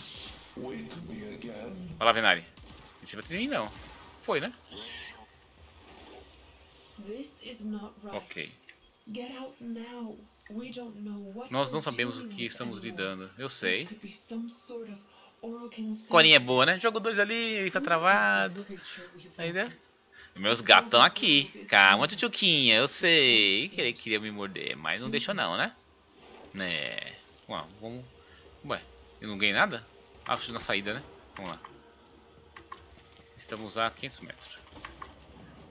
Olha lá, Venari. Não vai ter não. Foi, né? Ok. Nós não sabemos o que estamos lidando. Eu sei. Corinha é boa, né? Jogo dois ali, fica travado. Aí, né? Meus gatos estão aqui. Calma, tchutchuquinha. Eu sei que ele queria me morder, mas não deixou não, né? Né. Ué, vamos... Ué, eu não ganhei nada? Ah, na saída, né? Vamos lá. Estamos a 500 metros.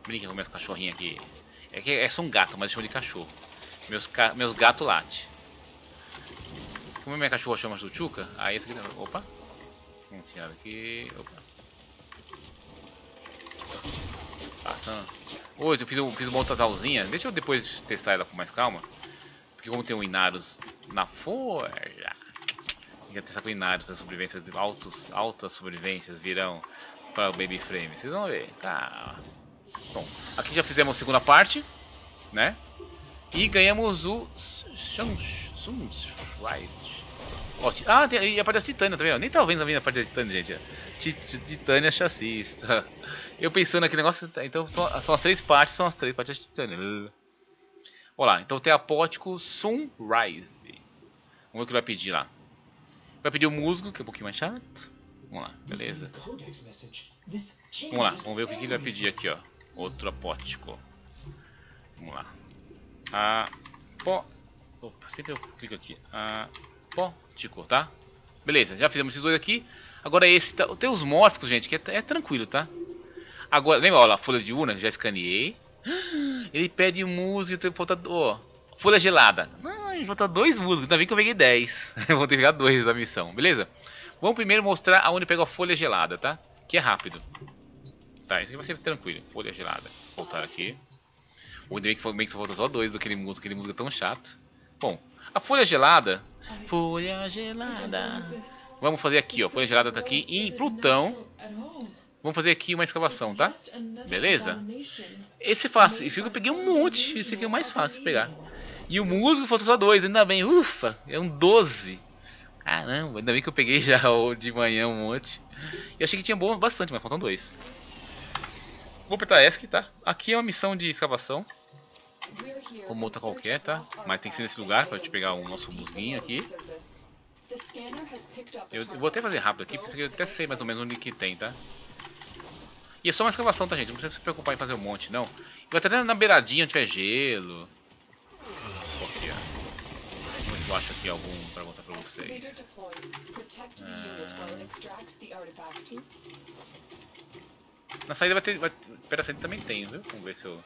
Brinca com meus cachorrinhos aqui. É que é só um gato, mas chama de cachorro. Meus, ca... meus gatos late. Como minha cachorra chama Chuchuca, aí esse aqui... Opa. Vamos tirar aqui. Opa. Passando. Hoje eu fiz, um, fiz uma outra Deixa eu depois testar ela com mais calma. Porque como tem um Inarus na forja. Tem que testar com Inarus para sobrevivência. Altos, altas sobrevivências virão para o Baby Frame. Vocês vão ver. Calma. Bom, aqui já fizemos a segunda parte. Né? E ganhamos o. Ah, tem, e a parte da Titânia também, ó. Nem tá vendo a parte da Titânia, gente. Titânia chassista. (laughs) Eu pensando naquele negócio, então são as três partes, são as três partes. Olha lá, então tem a Pótico Sunrise. Vamos ver o que vai pedir lá. Vai pedir o musgo, que é um pouquinho mais chato. Vamos lá, beleza. Vamos lá, vamos ver o que ele vai pedir aqui, ó. Outro apótico. Vamos lá. A. Opa, sempre eu clico aqui. Apótico, tá? Beleza, já fizemos esses dois aqui. Agora esse, tá, tem os mórficos, gente, que é, é tranquilo, tá? Agora, lembra, ó, a folha de urna, já escaneei. (gasps) Ele pede música, tem falta, ó, folha gelada. Ai, falta dois músicos, ainda bem que eu peguei 10. (laughs) vou ter que pegar dois da missão, beleza? Vamos primeiro mostrar aonde pega a folha gelada, tá? Que é rápido. Tá, isso aqui vai ser tranquilo. Folha gelada. Voltar aqui. O ainda bem que, bem que só falta só dois daquele músico, aquele músico tão chato. Bom, a folha gelada. Folha gelada. Vamos fazer aqui, ó. Folha gelada tá aqui em Plutão. Vamos fazer aqui uma escavação, tá? Beleza? Esse é fácil. Esse aqui eu peguei um monte. Esse aqui é o mais fácil de pegar. E o músico faltou só dois, ainda bem. Ufa, é um 12. Caramba, ainda bem que eu peguei (laughs) já de manhã um monte. Eu achei que tinha bom bastante, mas faltam dois. Vou apertar ESC, tá? Aqui é uma missão de escavação. Como outra qualquer, tá? Mas tem que ser nesse lugar pra gente pegar o nosso musguinho aqui. Eu, eu, vou até fazer rápido aqui, porque eu até sei mais ou menos onde que tem, tá? E é só uma escavação, tá gente? Não precisa se preocupar em fazer um monte, não. Eu até na beiradinha onde tiver gelo. Aqui, ó. Vamos ver se eu acho aqui algum pra mostrar pra vocês. Ah... Na saída vai ter. Vai, pera, saída também tem, viu? Vamos ver se eu.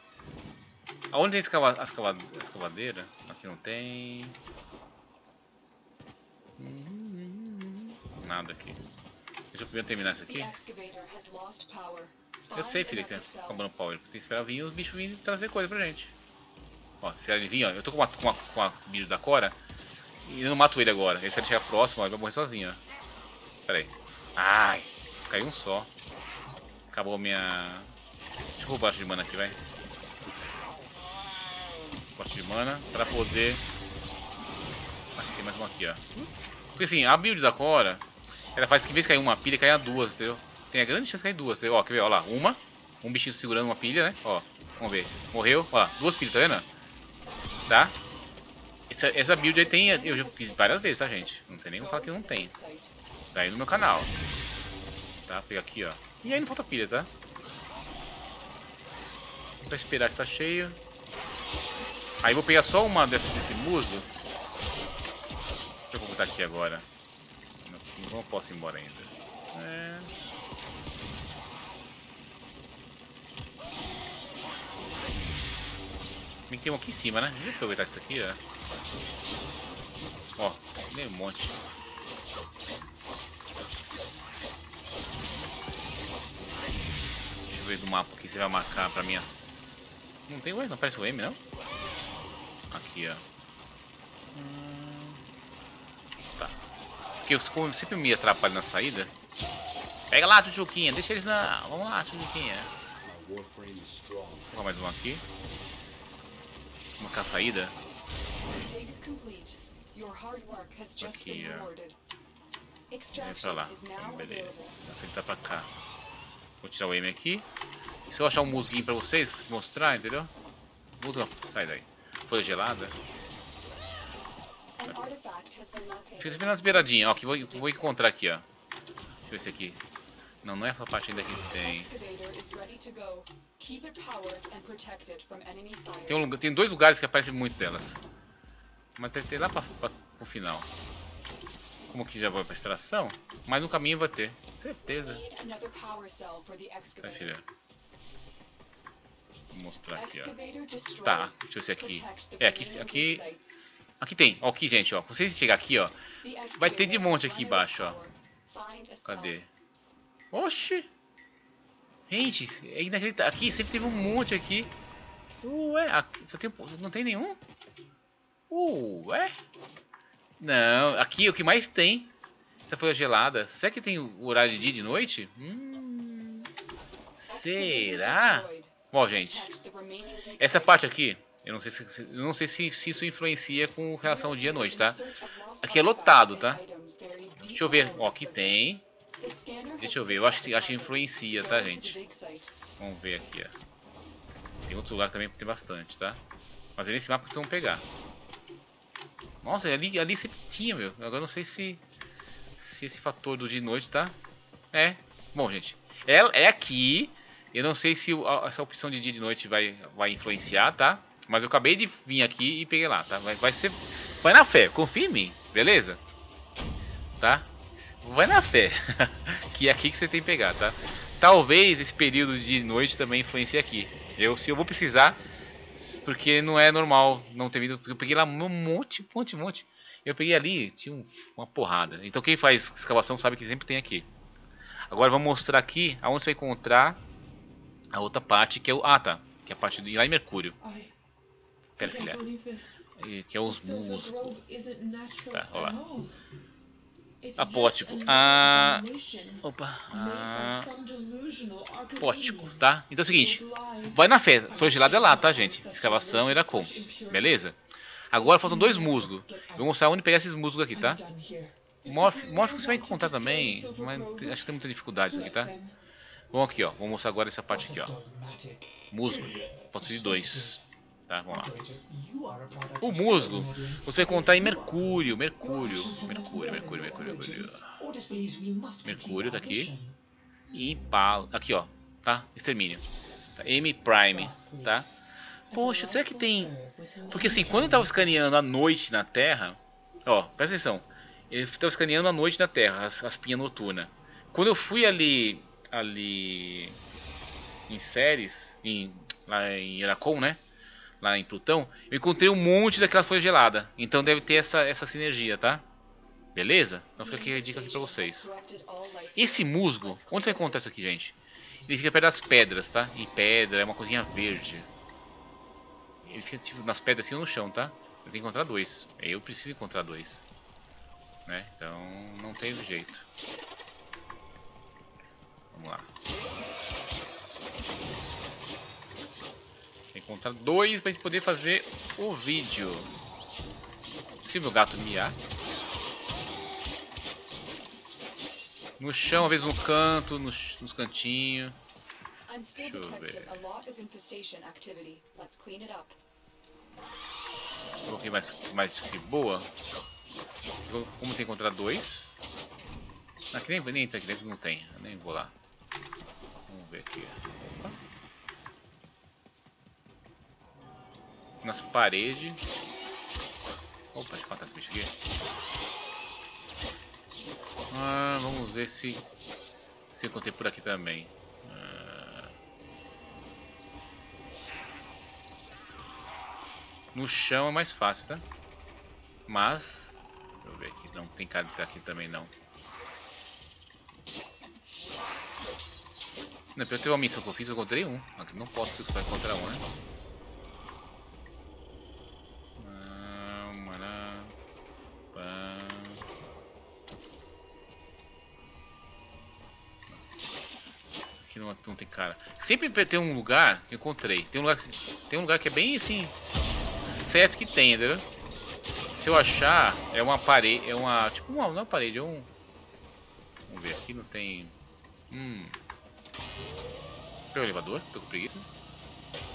Aonde tem escava, a, escava, a escavadeira? Aqui não tem. Nada aqui. Deixa eu primeiro terminar isso aqui. Eu sei, filho, que tá acabando power. Tem que esperar vir os bichos virem trazer coisa pra gente. Ó, se ele vir, ó. Eu tô com, a, com, a, com a bicho da Cora. E eu não mato ele agora. Ele vai chegar próximo, ó, ele vai morrer sozinho, ó. Pera aí. Ai, caiu um só. Acabou minha... Deixa eu roubar de mana aqui, vai. Pote de mana pra poder... Aqui tem mais uma aqui, ó. Porque assim, a build da Cora, ela faz que em vez de cair uma pilha, caia duas, entendeu? Tem a grande chance de cair duas? Ó, quer ver? Ó lá, uma. Um bichinho segurando uma pilha, né? Ó, vamos ver. Morreu. Ó lá, duas pilhas, tá vendo? Tá? Essa, essa build aí tem, eu já fiz várias vezes, tá, gente? Não tem nem falar que não tem. Tá aí no meu canal. Tá? Pega aqui, ó. E aí não falta pilha, tá? Só esperar que tá cheio. Aí vou pegar só uma desse, desse muso. tá aqui agora? Não, não posso ir embora ainda. É... Tem que ter um aqui em cima, né? Deixa eu aproveitar isso aqui, ó. Ó, tem um monte. Deixa eu ver do mapa aqui, você vai marcar pra minhas... Não tem o Não aparece o M, não? Aqui, ó. Tá. Porque eu sempre me atrapalho na saída. Pega lá, Chuchuquinha. Deixa eles na... Vamos lá, Chuchuquinha. Vou colocar mais um aqui. Marcar a saída. Aqui, ó. Vem pra lá. Então, beleza. Aceitar pra cá. Vou tirar o M aqui. E se eu achar um musguinho pra vocês, mostrar, entendeu? Musgo, sai daí. Folha gelada. Fica sempre nas beiradinhas, ó. Que vou, vou encontrar aqui, ó. Deixa eu ver se aqui. Não, não é essa parte ainda que tem. Tem, um, tem dois lugares que aparecem muito delas. Mas tem, tem lá pra, pra, pro final. Como que já vai pra extração? Mas no caminho vai ter. Certeza. Tá, filha. Vou mostrar aqui, ó. Tá, deixa eu ver aqui. É, aqui, aqui. Aqui tem. Ó, aqui, gente, ó. Se vocês chegar aqui, ó. Vai ter de monte aqui embaixo, ó. Cadê? Oxi! Gente, é. Aqui sempre teve um monte aqui. Ué, aqui, só tem, não tem nenhum? Ué? Não, aqui o que mais tem. Essa folha gelada. Será que tem o horário de dia de noite? Hum, será? Bom, gente. Essa parte aqui, eu não sei, se, eu não sei se, se isso influencia com relação ao dia e noite, tá? Aqui é lotado, tá? Deixa eu ver. Ó, aqui tem. Deixa eu ver, eu acho que, acho que influencia, tá, gente? Vamos ver aqui, ó. Tem outro lugar que também tem bastante, tá? Mas é nesse mapa vocês vão pegar. Nossa, ali, ali sempre tinha, meu. Agora não sei se, se esse fator do dia e noite tá... É. Bom, gente. É, é aqui. Eu não sei se essa opção de dia e de noite vai, vai influenciar, tá? Mas eu acabei de vir aqui e peguei lá, tá? Vai, vai ser... Vai na fé, confia em mim, beleza? Tá? Vai na fé. (laughs) que é aqui que você tem que pegar, tá? Talvez esse período de noite também influencie aqui. Eu, se eu vou precisar, porque não é normal não ter vindo. Eu peguei lá um monte, monte, monte. Eu peguei ali, tinha um, uma porrada. Então quem faz escavação sabe que sempre tem aqui. Agora vamos mostrar aqui aonde você vai encontrar a outra parte que é o. Ah tá. Que é a parte de lá em Mercúrio. Pera, filha. Que é os musgos. Tá, olha lá. Apótico. Ah, opa. Ah, apótico, tá? Então é o seguinte. Vai na fé. Folha gelada é lá, tá, gente? Escavação e Iracom. Beleza? Agora faltam dois musgos. Vou mostrar onde pegar esses musgos aqui, tá? Morph, Morph você vai encontrar também, mas acho que tem muita dificuldade isso aqui, tá? Vamos aqui, ó. Vou mostrar agora essa parte aqui, ó. Musgo. Posso de dois. Tá, vamos lá. O musgo, você vai contar em Mercúrio, Mercúrio, Mercúrio, Mercúrio, Mercúrio, Mercúrio. Mercúrio tá aqui. E Impala, aqui ó, tá? Extermínio. Tá? M Prime, tá? Poxa, será que tem... Porque assim, quando eu tava escaneando à noite na Terra, ó, presta atenção. Eu tava escaneando à noite na Terra, as, as pinhas noturnas. Quando eu fui ali, ali em séries, em, lá em Iracon, né? Lá em Plutão, eu encontrei um monte daquelas folhas geladas. Então deve ter essa, essa sinergia, tá? Beleza? Então fica aqui a dica aqui pra vocês. Esse musgo, onde você encontra isso aqui, gente? Ele fica perto das pedras, tá? E pedra é uma coisinha verde. Ele fica tipo, nas pedras assim no chão, tá? Eu tenho que encontrar dois. Eu preciso encontrar dois. Né? Então não tem jeito. Vamos lá. Encontrar dois pra gente poder fazer o vídeo. Se meu gato miar. No chão, às vezes no canto, nos, nos cantinhos. Deixa eu ver. Coloquei mais, mais de boa. Como tem que encontrar dois? Aqui nem, nem aqui dentro não tem. Eu nem vou lá. Vamos ver aqui. Opa. Nas paredes. Opa, deixa eu matar esse bicho aqui. Ah, vamos ver se se encontrei por aqui também. Ah. No chão é mais fácil, tá? Mas, deixa eu ver aqui, não tem cara de estar aqui também não. Não, uma missão que eu fiz, eu encontrei um. Não posso só encontrar um, né? Aqui não, não tem cara. Sempre tem um lugar que encontrei. Tem um lugar, tem um lugar que é bem assim. Certo que tem, entendeu? Se eu achar, é uma parede. É uma. Tipo, uma, não é uma parede, é um. Vamos ver, aqui não tem. Hum. Tem o elevador? Tô com preguiça.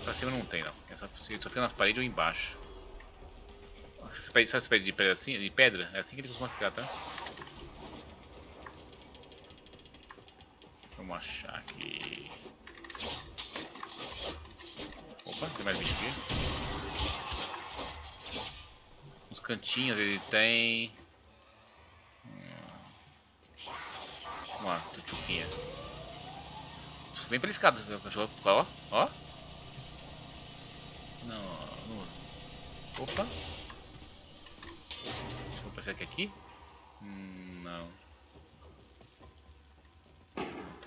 Pra cima não tem não. É só, só fica nas paredes ou embaixo. Sabe essa parede de pedra assim? De pedra? É assim que ele costuma ficar, tá? Vamos achar aqui. Opa, tem mais bicho aqui. Uns cantinhos ele tem. Hum. Vamos lá, tutuquinha. Vem pela escada, ó, ó. Não, não. Opa. Deixa eu passar aqui aqui. Hum, não.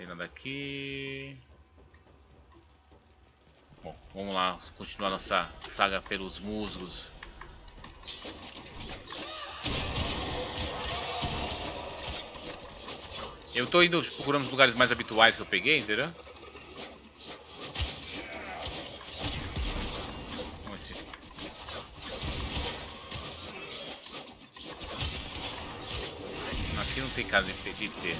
Tem nada aqui. Bom, vamos lá continuar nossa saga pelos musgos. Eu tô indo procurando os lugares mais habituais que eu peguei, entendeu? não tem casa de ter.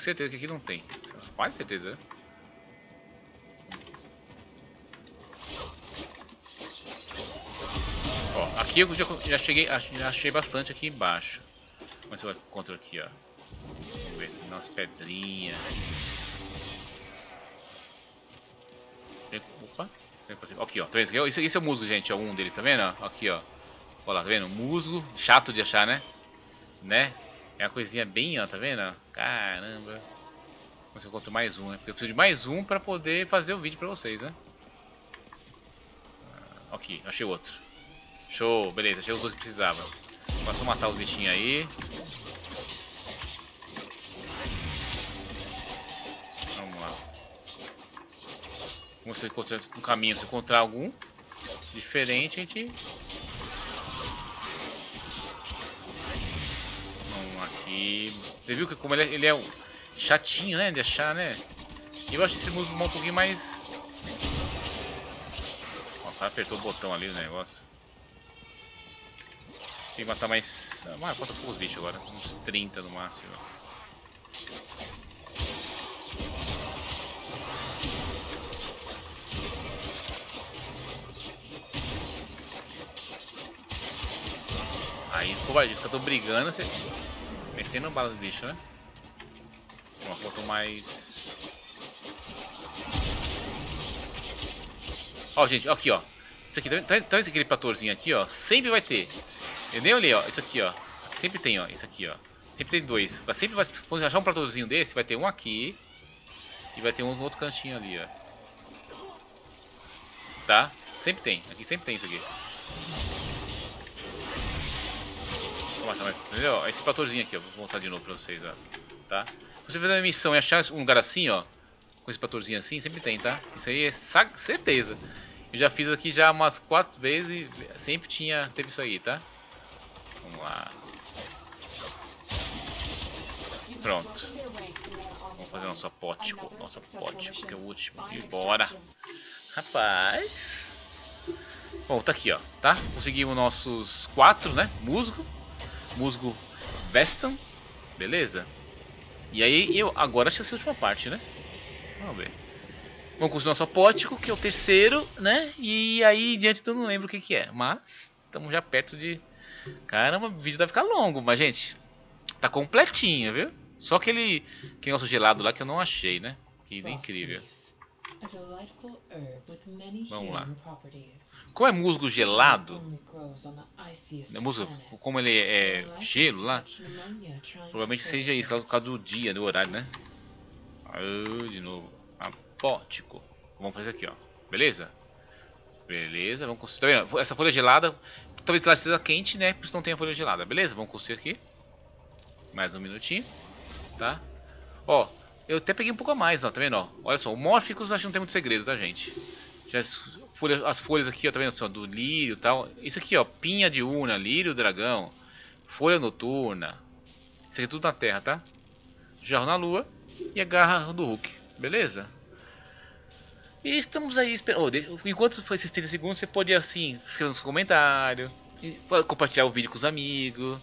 Certeza que aqui não tem. Quase certeza. Ó, aqui eu já, já cheguei, já achei bastante aqui embaixo. Mas eu encontro aqui, ó ver, tem umas pedrinhas. Opa, aqui ó, tá vendo? Esse, esse é o musgo, gente, ó, um deles, tá vendo? Aqui ó, olha lá, tá vendo? Musgo, chato de achar, né? Né? É uma coisinha bem, ó, tá vendo? Caramba. Mas eu conto mais um, né? Porque eu preciso de mais um pra poder fazer o vídeo pra vocês, né? Ah, aqui, achei outro. Show, beleza, achei os dois que precisava. Posso matar os bichinhos aí. Como você encontrar no caminho, se encontrar algum diferente, a gente. Aqui. Você viu que como ele é, ele é chatinho, né? De achar, né? Eu acho esse músico um pouquinho mais. O cara apertou o botão ali o negócio. Tem que matar mais. Ah, falta poucos bichos agora. Uns 30 no máximo. Aí covardia, que eu tô brigando, você... Metendo bala do bicho, né? Uma foto mais... Ó, gente, aqui, ó. Isso aqui, tá, tá, aquele platorzinho aqui, ó. Sempre vai ter. Eu nem olhei, ó. Isso aqui, ó. Sempre tem, ó. Isso aqui, ó. Sempre tem dois. Sempre vai, quando achar um platorzinho desse, vai ter um aqui. E vai ter um no outro cantinho ali, ó. Tá? Sempre tem. Aqui sempre tem isso aqui. Mais. Entendeu? Esse fatorzinho aqui, ó. Vou mostrar de novo pra vocês, ó. Tá? Se você fizer uma missão e achar um lugar assim, ó. Com esse fatorzinho assim, sempre tem, tá? Isso aí é certeza. Eu já fiz aqui já umas quatro vezes e sempre tinha, teve isso aí, tá? Vamos lá. Pronto. Vamos fazer nosso apótico. Nosso apótico, que é o último. E bora. Rapaz. Bom, tá aqui, ó. Tá? Conseguimos nossos quatro, né? Musgo musgo Vestan, beleza? E aí eu agora achei essa última parte, né? Vamos ver. Vamos com o nosso apótico, que é o terceiro, né? E aí diante eu não lembro o que, que é. Mas estamos já perto de. Caramba, o vídeo vai ficar longo, mas gente, tá completinho, viu? Só aquele, aquele negócio gelado lá que eu não achei, né? Que incrível. Vamos lá. Como é musgo gelado, é musgo, como ele é gelo lá, provavelmente seja isso, por causa do dia, do horário, né? Ah, de novo, apótico. Vamos fazer aqui, ó. Beleza? Beleza, vamos construir. Tá vendo? Essa folha gelada, talvez ela esteja quente, né? Por isso não tem a folha gelada. Beleza? Vamos construir aqui. Mais um minutinho. Tá? Ó, eu até peguei um pouco a mais, ó. Tá vendo? Ó? Olha só, o Mórficos acho que não tem muito segredo, tá, gente? Já as folhas, as folhas aqui, ó, tá vendo? Ó, do lírio e tal. Isso aqui, ó, pinha de una, lírio dragão, folha noturna. Isso aqui é tudo na terra, tá? Jarro na lua e a garra do Hulk. Beleza? E estamos aí esperando. Oh, enquanto foi esses 30 segundos, você pode assim, escrever nos comentários, compartilhar o vídeo com os amigos.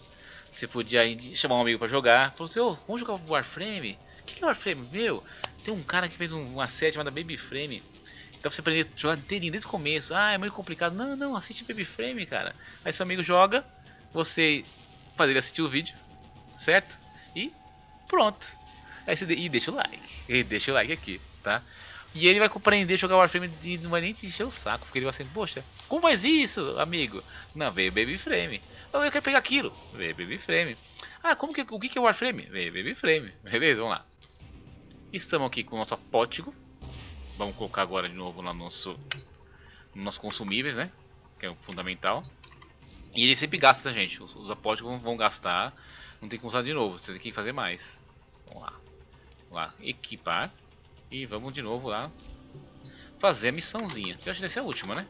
Você podia chamar um amigo para jogar. Falou assim, oh, vamos jogar Warframe? Que Warframe? Meu, tem um cara que fez uma série chamada Baby Frame. Então você aprender a jogar inteirinho desde o começo. Ah, é muito complicado. Não, não, assiste Baby Frame, cara. Aí seu amigo joga, você faz ele assistir o vídeo, certo? E pronto. Aí você e deixa o like. E deixa o like aqui, tá? E ele vai compreender jogar Warframe e não vai nem te encher o saco, porque ele vai assim, poxa, como faz isso, amigo? Não, veio Baby Frame. Eu quero pegar aquilo, veio Baby Frame. Ah, como que, o que é Warframe? Veio Baby Frame. (laughs) Beleza, vamos lá. Estamos aqui com o nosso apótico. Vamos colocar agora de novo no nosso, no nosso consumíveis, né? Que é o fundamental. E ele sempre gasta, gente. Os, os apóticos vão gastar. Não tem que usar de novo, você tem que fazer mais. Vamos lá. Vamos lá, equipar. E vamos de novo lá fazer a missãozinha. Eu acho que deve ser a última, né?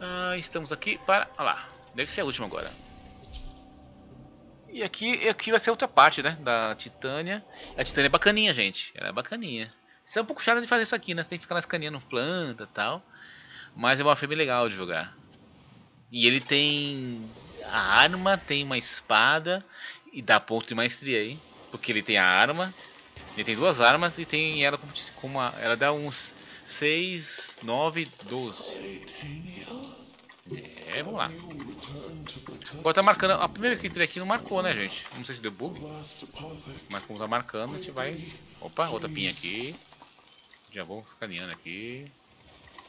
Ah, estamos aqui para... Olha lá, deve ser a última agora. E aqui, aqui vai ser outra parte, né? Da Titânia. A Titânia é bacaninha, gente. Ela é bacaninha. Isso é um pouco chato de fazer isso aqui, né? Você tem que ficar escaneando planta e tal. Mas é uma filme legal de jogar. E ele tem a arma, tem uma espada e dá ponto de maestria aí. Porque ele tem a arma, ele tem duas armas e tem ela com uma. Ela dá uns 6, 9, 12. É, vamos lá. Agora tá marcando. A primeira vez que entrei aqui não marcou, né, gente? Não sei se deu bug. Mas como tá marcando, a gente vai. Opa, outra pinha aqui. Já vou escaneando aqui.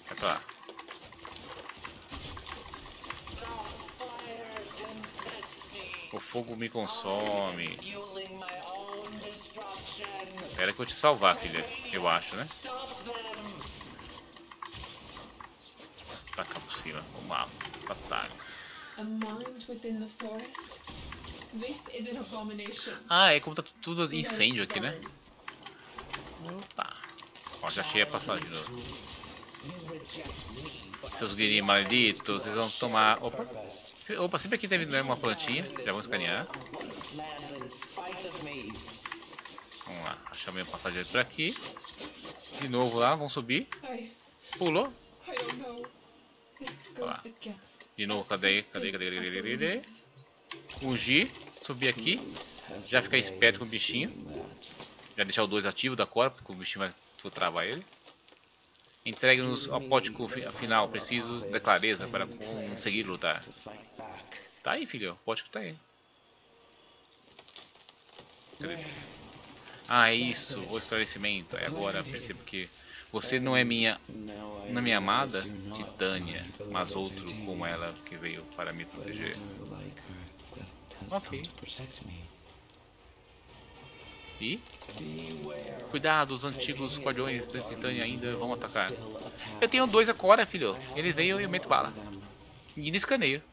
Vai pra lá. O fogo me consome. Espera que eu te salvar, filha. Eu acho, né? Pra cá por cima. Vamos lá. Batalha. Ah, é como tá tudo incêndio aqui, né? Opa. Ó, já achei a passagem de novo. Seus guirinhos malditos, vocês vão tomar... Opa. Opa, sempre aqui tem uma plantinha. Já vamos escanear. Vamos lá, achamos a passagem por aqui. De novo lá, vamos subir. Pulou. De novo, cadê? Cadê? Cadê? Cadê? Cadê? Ungir, subir aqui. Já ficar esperto com o bichinho. Já deixar o 2 ativo da cora, porque o bichinho vai travar ele. Entregue-nos ao pótico final. Preciso da clareza para conseguir lutar. Tá aí, filho. O pótico tá aí. Ah, isso, o esclarecimento. É agora percebo que você não é minha, não é minha amada Titânia, mas outro como ela que veio para me proteger. Ok. E? Cuidado, os antigos guardiões da Titânia ainda vão atacar. Eu tenho dois agora, filho. Ele veio e eu meto bala. E não escaneio.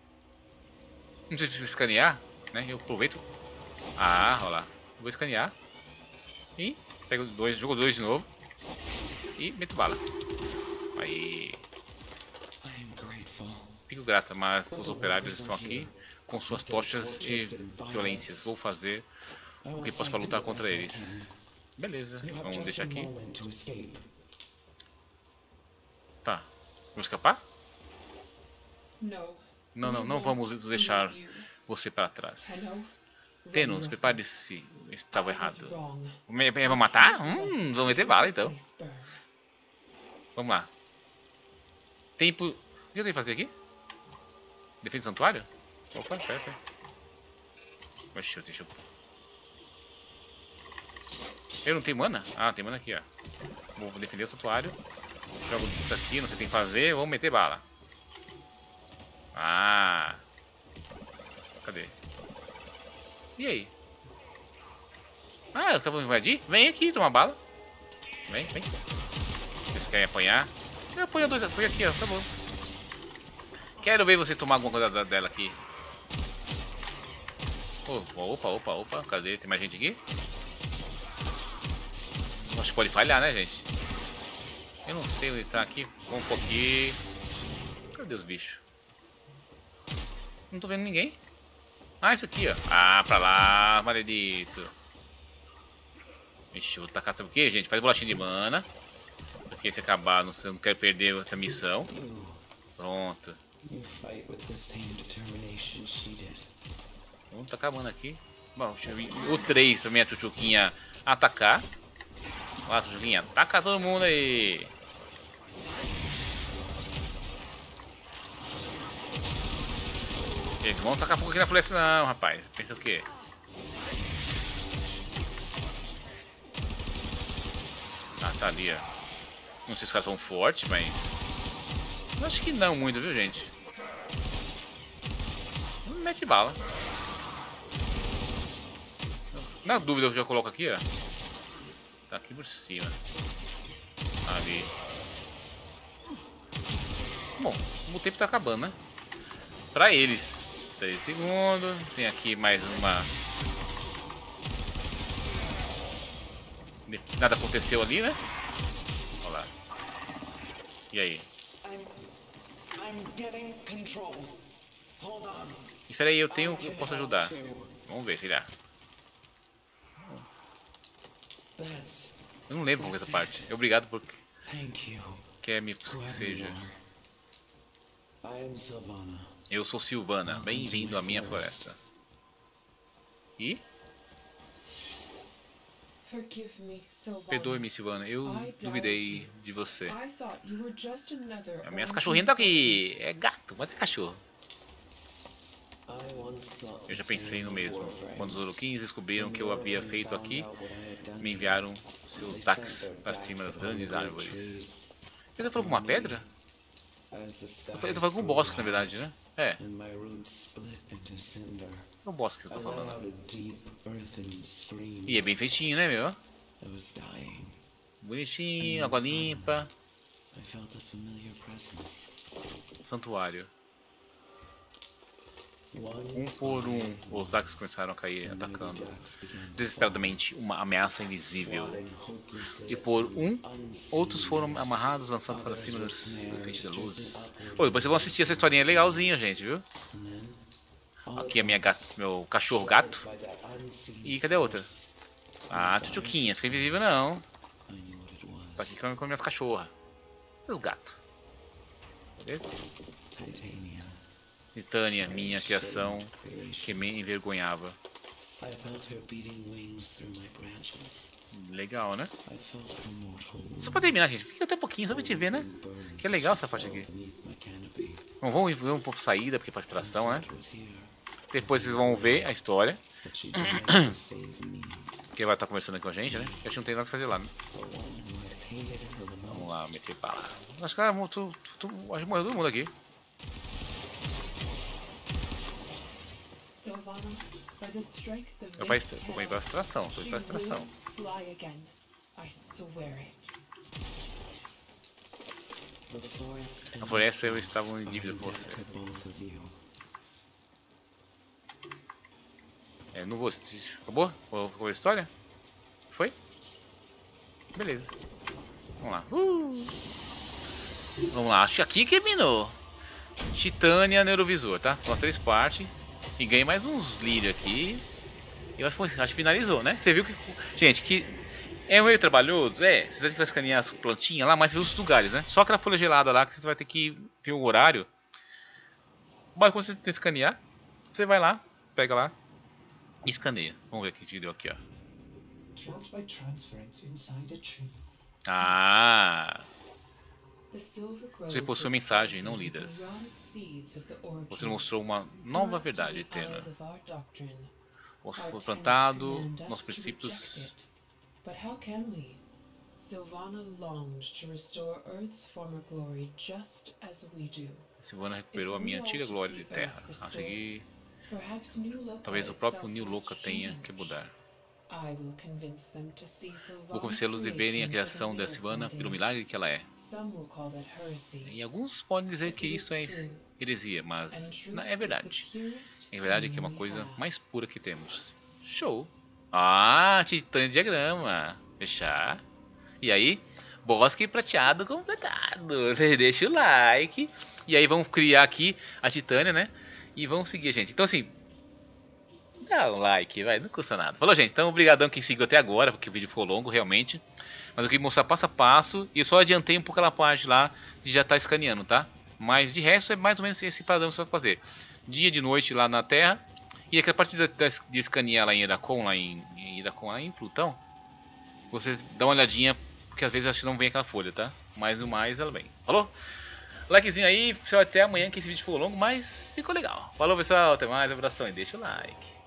Não se escanear, né? Eu aproveito. Ah, olha lá. Vou escanear. E pego dois, jogo dois de novo. E meto bala. Aí. Fico grata, mas os operários estão aqui com suas tochas de violências. Vou fazer o que posso para lutar contra eles. Beleza, vamos deixar aqui. Tá. Vamos escapar? Não, não, não vamos deixar você para trás. Tenos, prepare-se. Estava errado. Vai matar? Hum, vamos meter bala então. Vamos lá. Tempo. O que eu tenho que fazer aqui? Defesa do santuário? Opa, pera, pera. Oxe, deixa eu Eu não tenho mana? Ah, tem mana aqui, ó. Vou defender o santuário. Jogo isso aqui, não sei o que tem que fazer. Vamos meter bala. Ah. Cadê? E aí? Ah, eu tava invadir? Vem aqui, toma bala. Vem, vem. Querem apanhar? Eu apanho dois, apanho aqui, ó, tá bom. Quero ver você tomar alguma coisa dela aqui. Opa, opa, opa, cadê? Tem mais gente aqui? Acho que pode falhar, né, gente? Eu não sei onde tá aqui. Vamos um pouquinho. Cadê os bichos? Não tô vendo ninguém. Ah, isso aqui, ó. Ah, pra lá, maledito. Eu vou tacar, sabe o que, gente? Faz bolachinha de mana. Porque se acabar, não, não quero perder essa missão. Pronto. Vamos tacar a mana aqui. Bom, o 3, a minha tchutchuquinha atacar. Lá, tchutchuquinha, ataca todo mundo aí. Eles vão tacar fogo aqui na floresta não, rapaz. Pensa o quê? Ah, tá ali, ó. Não sei se caras são fortes, mas... Acho que não muito, viu, gente? Mete bala. Na dúvida eu já coloco aqui, ó. Tá aqui por cima. Ali. Bom, o tempo tá acabando, né? Pra eles. 3 segundos. Tem aqui mais uma. Nada aconteceu ali, né? E aí? Espera aí, eu tenho que eu posso ajudar. Vamos ver se dá. Eu não lembro com essa parte. Obrigado por quer me que seja. Eu sou Silvana, bem-vindo à minha floresta. E? Perdoe-me, Silvana, eu duvidei de você. As minhas cachorrinhas estão aqui. É gato, mas é cachorro. Eu já pensei no mesmo. Quando os Urukins descobriram que eu havia feito aqui, me enviaram seus ataques para cima das grandes árvores. Você falou com uma pedra? Eu tô falando com um bosque, na verdade, né? É. Um bosque que eu tô falando. E é bem feitinho, né, meu? Bonitinho, água limpa. Santuário. Um por um, os ataques começaram a cair, atacando desesperadamente uma ameaça invisível. E por um, outros foram amarrados, lançando para cima dos efeitos da luz. Pô, depois vocês vão assistir essa historinha legalzinha, gente, viu? Aqui é minha gato, meu cachorro gato. E cadê a outra? Ah, tchutchuquinha, fica invisível não. Tá aqui com minhas cachorras. E os gatos? Beleza? Titânia, minha criação, que me envergonhava. Legal, né? Só pra terminar, gente. Fica até pouquinho, só pra te ver, né? Que é legal essa parte aqui. Bom, vamos ver um pouco saída, porque faz tração, né? Depois vocês vão ver a história. Quem vai estar conversando com a gente, né? Eu acho que não tem nada a fazer lá, né? Vamos lá, meter bala. Acho que, cara, tu, tu, tu, acho que morreu todo mundo aqui. Eu vai vou para a extração, foi para a extração. A floresta eu estava em dívida com você. É, não vou. Acabou? Acabou a história? Foi? Beleza. Vamos lá. Uh! Vamos lá, acho que aqui terminou. Titânia Neurovisor, tá? Com as três partes. E ganhei mais uns lírios aqui. Eu acho, acho que finalizou, né? Você viu que. Gente, que. É meio trabalhoso, é. Você vai escanear as plantinhas lá, mas você vê os lugares, né? Só aquela folha gelada lá que você vai ter que ver o horário. Mas quando você tem que escanear, você vai lá, pega lá escaneia. Vamos ver o que deu aqui, ó. Ah! Você possui mensagem não lidas. Você mostrou uma nova verdade eterna. Foi plantado, nossos princípios But how can we? Sylvana longed to restore Earth's former glory just as we do. Silvana recuperou a minha antiga glória de terra. A seguir, New Loka talvez o próprio New Loka tenha que mudar. Vou convencê-los de verem a criação da Silvana pelo milagre que ela é. E alguns podem dizer que isso é heresia, mas não, é verdade. É verdade que é uma coisa mais pura que temos. Show! Ah, titã de diagrama. Fechar. E aí, bosque prateado completado. (laughs) Deixa o like. E aí vamos criar aqui a titânia, né? E vamos seguir, gente. Então assim, dá um like, vai, não custa nada. Falou, gente. Então, obrigadão quem seguiu até agora, porque o vídeo ficou longo, realmente. Mas eu queria mostrar passo a passo e só adiantei um pouco aquela parte lá de já estar escaneando, tá? Mas de resto é mais ou menos esse padrão que você vai fazer. Dia de noite lá na Terra. E aquela parte da- de escanear lá em Iracon, lá em, em Iracon, lá em Plutão. Vocês dão uma olhadinha, porque às vezes acho que não vem aquela folha, tá? Mas no mais ela vem. Falou? Likezinho aí, pessoal, até amanhã que esse vídeo ficou longo, mas ficou legal. Falou pessoal, até mais, abração e deixa o like.